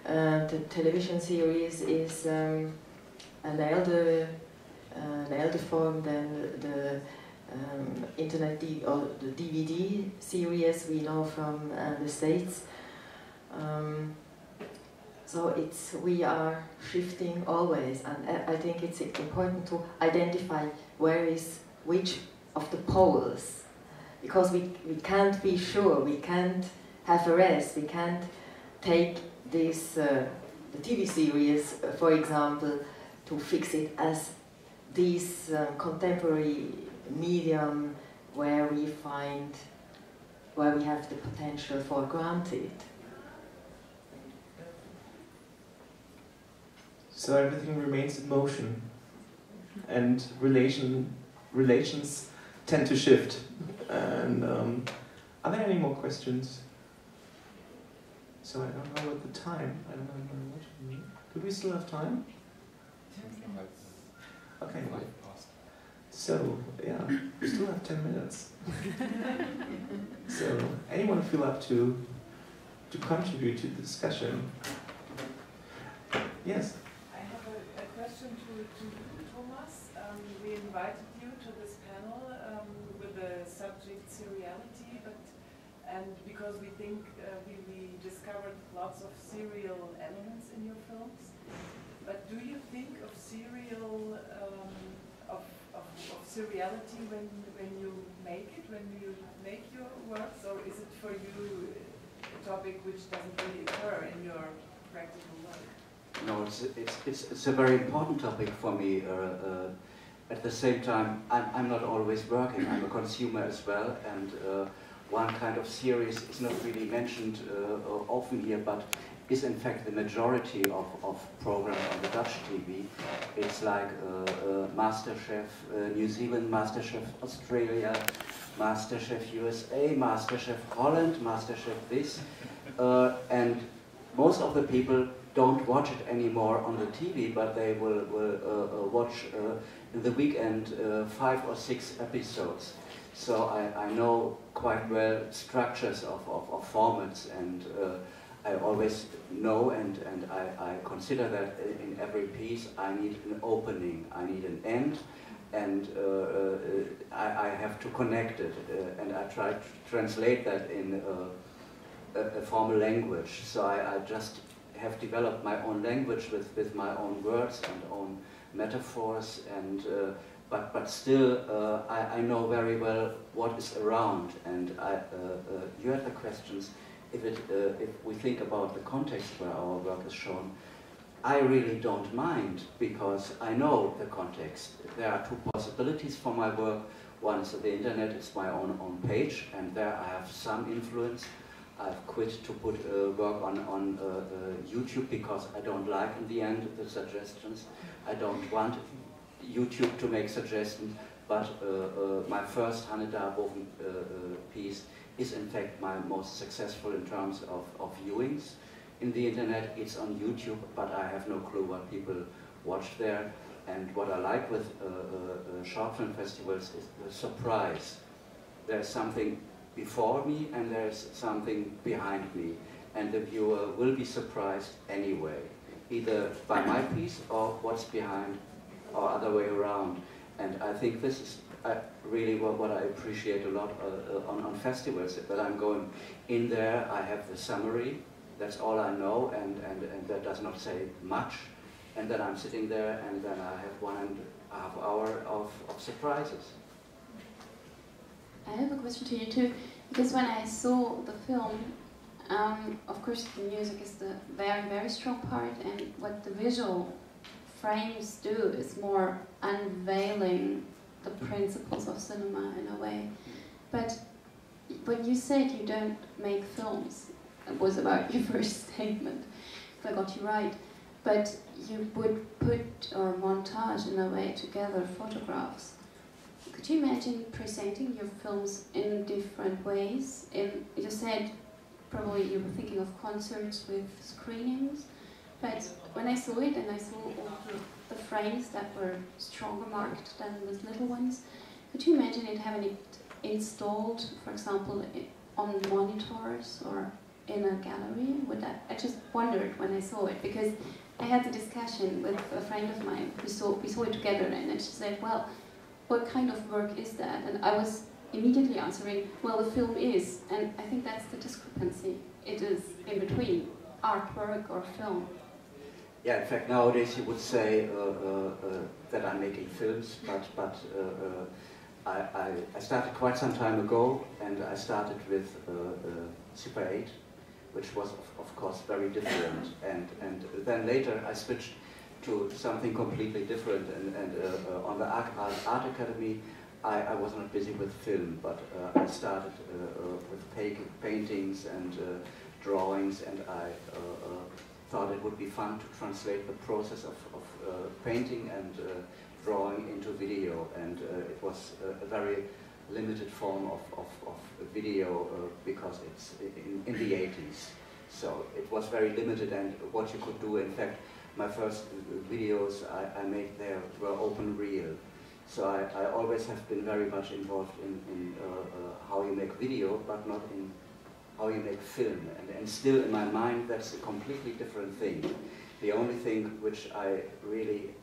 the television series is um, an elder uh, an elder form than the, the um, internet D or the DVD series we know from uh, the states. Um, so it's we are shifting always, and I think it's important to identify where is which of the poles, because we we can't be sure, we can't have a rest, we can't take this uh, TV series, uh, for example, to fix it as this uh, contemporary medium where we find where we have the potential for granted. So everything remains in motion, and relation relations tend to shift. And um, are there any more questions? So I don't know what the time. I don't know very much. Do we still have time? Okay. So yeah, we still have ten minutes. so anyone feel up to to contribute to the discussion? Yes. I have a, a question to, to Thomas. Um, we invited you to this panel um, with the subject seriality, but and because we think uh, we, we discovered lots of serial elements in your films. But do you think of serial um, of, of, of seriality when when you make it, when you make your works, or is it for you a topic which doesn't really occur in your practical work? No, it's it's it's, it's a very important topic for me. Uh, uh, at the same time, I'm, I'm not always working. I'm a consumer as well, and uh, one kind of series is not really mentioned uh, often here, but is in fact the majority of, of programs on the Dutch TV. It's like uh, uh, MasterChef uh, New Zealand, MasterChef Australia, MasterChef USA, MasterChef Holland, MasterChef this. Uh, and most of the people don't watch it anymore on the TV, but they will, will watch in the weekend five or six episodes. So I, I know quite well structures of, of, of formats and uh, I always know and, and I, I consider that in every piece I need an opening, I need an end and uh, uh, I, I, have to connect it uh, and I try to translate that in uh, a, a, formal language. So I, I, just have developed my own language with, with my own words and own metaphors and uh, but, but still, uh, I, I know very well what is around, and I, uh, uh, you had the questions. If, it, uh, if we think about the context where our work is shown, I really don't mind because I know the context. There are two possibilities for my work. One is the internet, it's my own own page, and there I have some influence. I've quit to put uh, work on, on uh, uh, YouTube because I don't like in the end the suggestions. I don't want YouTube to make suggestions, but uh, uh, my first Hanne Darboven uh, piece is in fact my most successful in terms of, of viewings in the internet. It's on YouTube, but I have no clue what people watch there. And what I like with uh, uh, short film festivals is the surprise. There's something before me and there's something behind me. And the viewer will be surprised anyway, either by my piece or what's behind or other way around. And I think this is uh, really what, I appreciate a lot uh, uh, on, on festivals, that I'm going in there, I have the summary, that's all I know, and, and, and that does not say much. And then I'm sitting there, and then I have one and a half hour of, of surprises. I have a question to you too, because when I saw the film, um, of course the music is the very, very strong part, and what the visual frames do is more unveiling the principles of cinema in a way. But when you said you don't make films, was about your first statement, if I got you right. But you would put or montage in a way together photographs. Could you imagine presenting your films in different ways? In, you said probably you were thinking of concerts with screenings, but when I saw it and I saw all the, frames that were stronger marked than the little ones, could you imagine it having it installed, for example, on monitors or in a gallery? Would that, I just wondered when I saw it because I had a discussion with a friend of mine. We saw we saw it together, and she said, "Well, what kind of work is that?" And I was immediately answering, "Well, the film is," and I think that's the discrepancy. It is in between artwork or film. Yeah, in fact, nowadays you would say uh, uh, uh, that I'm making films, but but uh, uh, I, I, I, started quite some time ago, and I started with Super 8 which was of, of course very different. And, and then later I switched to something completely different. And, and on the Art, Art Academy, I, I, was not busy with film, but I started with paintings and drawings, and I thought it would be fun to translate the process of, of painting and drawing into video. And it was a very limited form of, of, of video uh, because it's in, in, the 80s. So it was very limited and what you could do, in fact, my first videos I, I made there were open reel. So I, I, always have been very much involved in, in uh, uh, how you make video, but not in how you make film. And, and still in my mind, that's a completely different thing. The only thing which I really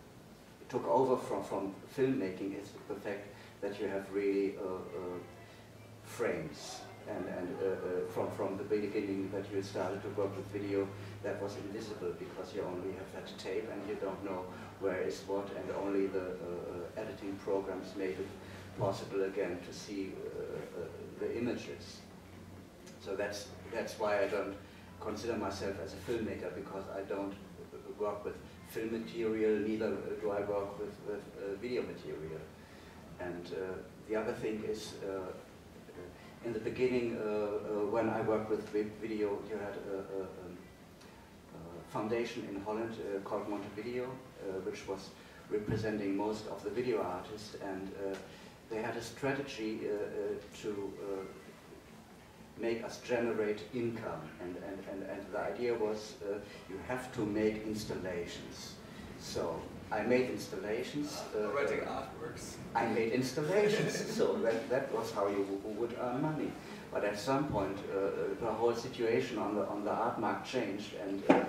took over from, from filmmaking is the fact that you have really uh, uh, frames. And, and uh, from, from the beginning that you started to work with video, that was invisible because you only have that tape and you don't know where is what, and only the editing programs made it possible again to see the images. So that's, that's why I don't consider myself as a filmmaker because I don't work with film material, neither do I work with, with uh, video material. And uh, the other thing is, uh, in the beginning, uh, when I worked with video, you had a, a, a foundation in Holland called Montevideo, which was representing most of the video artists, and they had a strategy to make us generate income. And, and, and, and the idea was uh, you have to make installations. So I made installations. Uh, Writing artworks. I made installations, so that, that was how you would earn money. But at some point, uh, uh, the whole situation on the on the art market changed, and uh,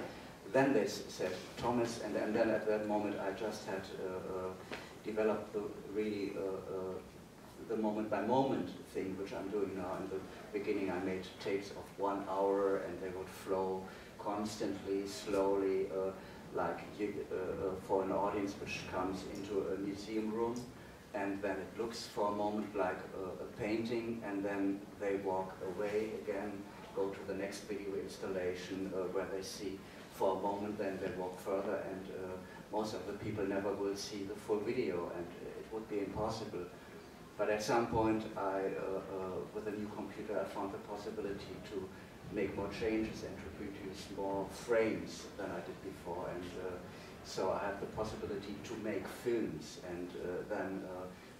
then they said, Thomas, and, and then at that moment I just had uh, uh developed the really the moment by moment thing, which I'm doing now. In the beginning, I made tapes of one hour, and they would flow constantly, slowly like you, uh, uh, for an audience which comes into a museum room and then it looks for a moment like a, a, painting and then they walk away again, go to the next video installation uh, where they see for a moment, then they walk further, and uh, most of the people never will see the full video, and it would be impossible. But at some point, I, uh, uh, with a new computer, I found the possibility to make more changes and to produce more frames than I did before. And uh, so I had the possibility to make films. And then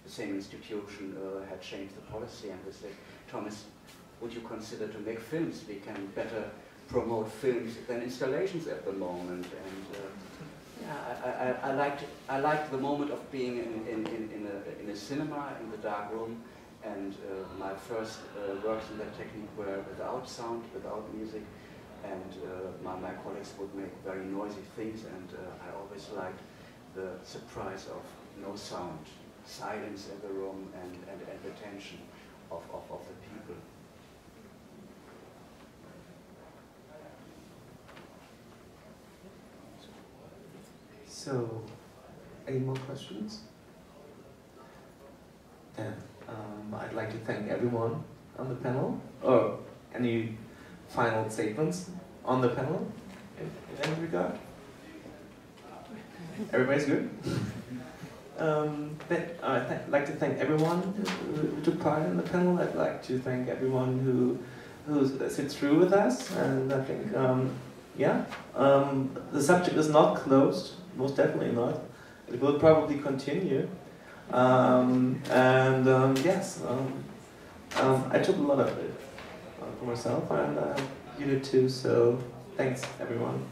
the same institution had changed the policy and they said, Thomas, would you consider to make films? We can better promote films than installations at the moment. And yeah, I, I, I, liked, I liked the moment of being in, in, in, in, a, in a cinema, in the dark room, and uh, my first uh, works in that technique were without sound, without music, and uh, my, my colleagues would make very noisy things, and uh, I always liked the surprise of no sound, silence in the room, and, and, and the tension of, of, of the people. So, any more questions? Then um, I'd like to thank everyone on the panel. Or any final statements on the panel in, in any regard? Everybody's good? Um, I'd like to thank everyone who, who, took part in the panel. I'd like to thank everyone who who sits through with us. And I think, um, yeah, um, the subject is not closed most definitely not. It will probably continue. Um, and um, yes, um, um, I took a lot of it uh, for myself, and uh, you did too. So thanks, everyone.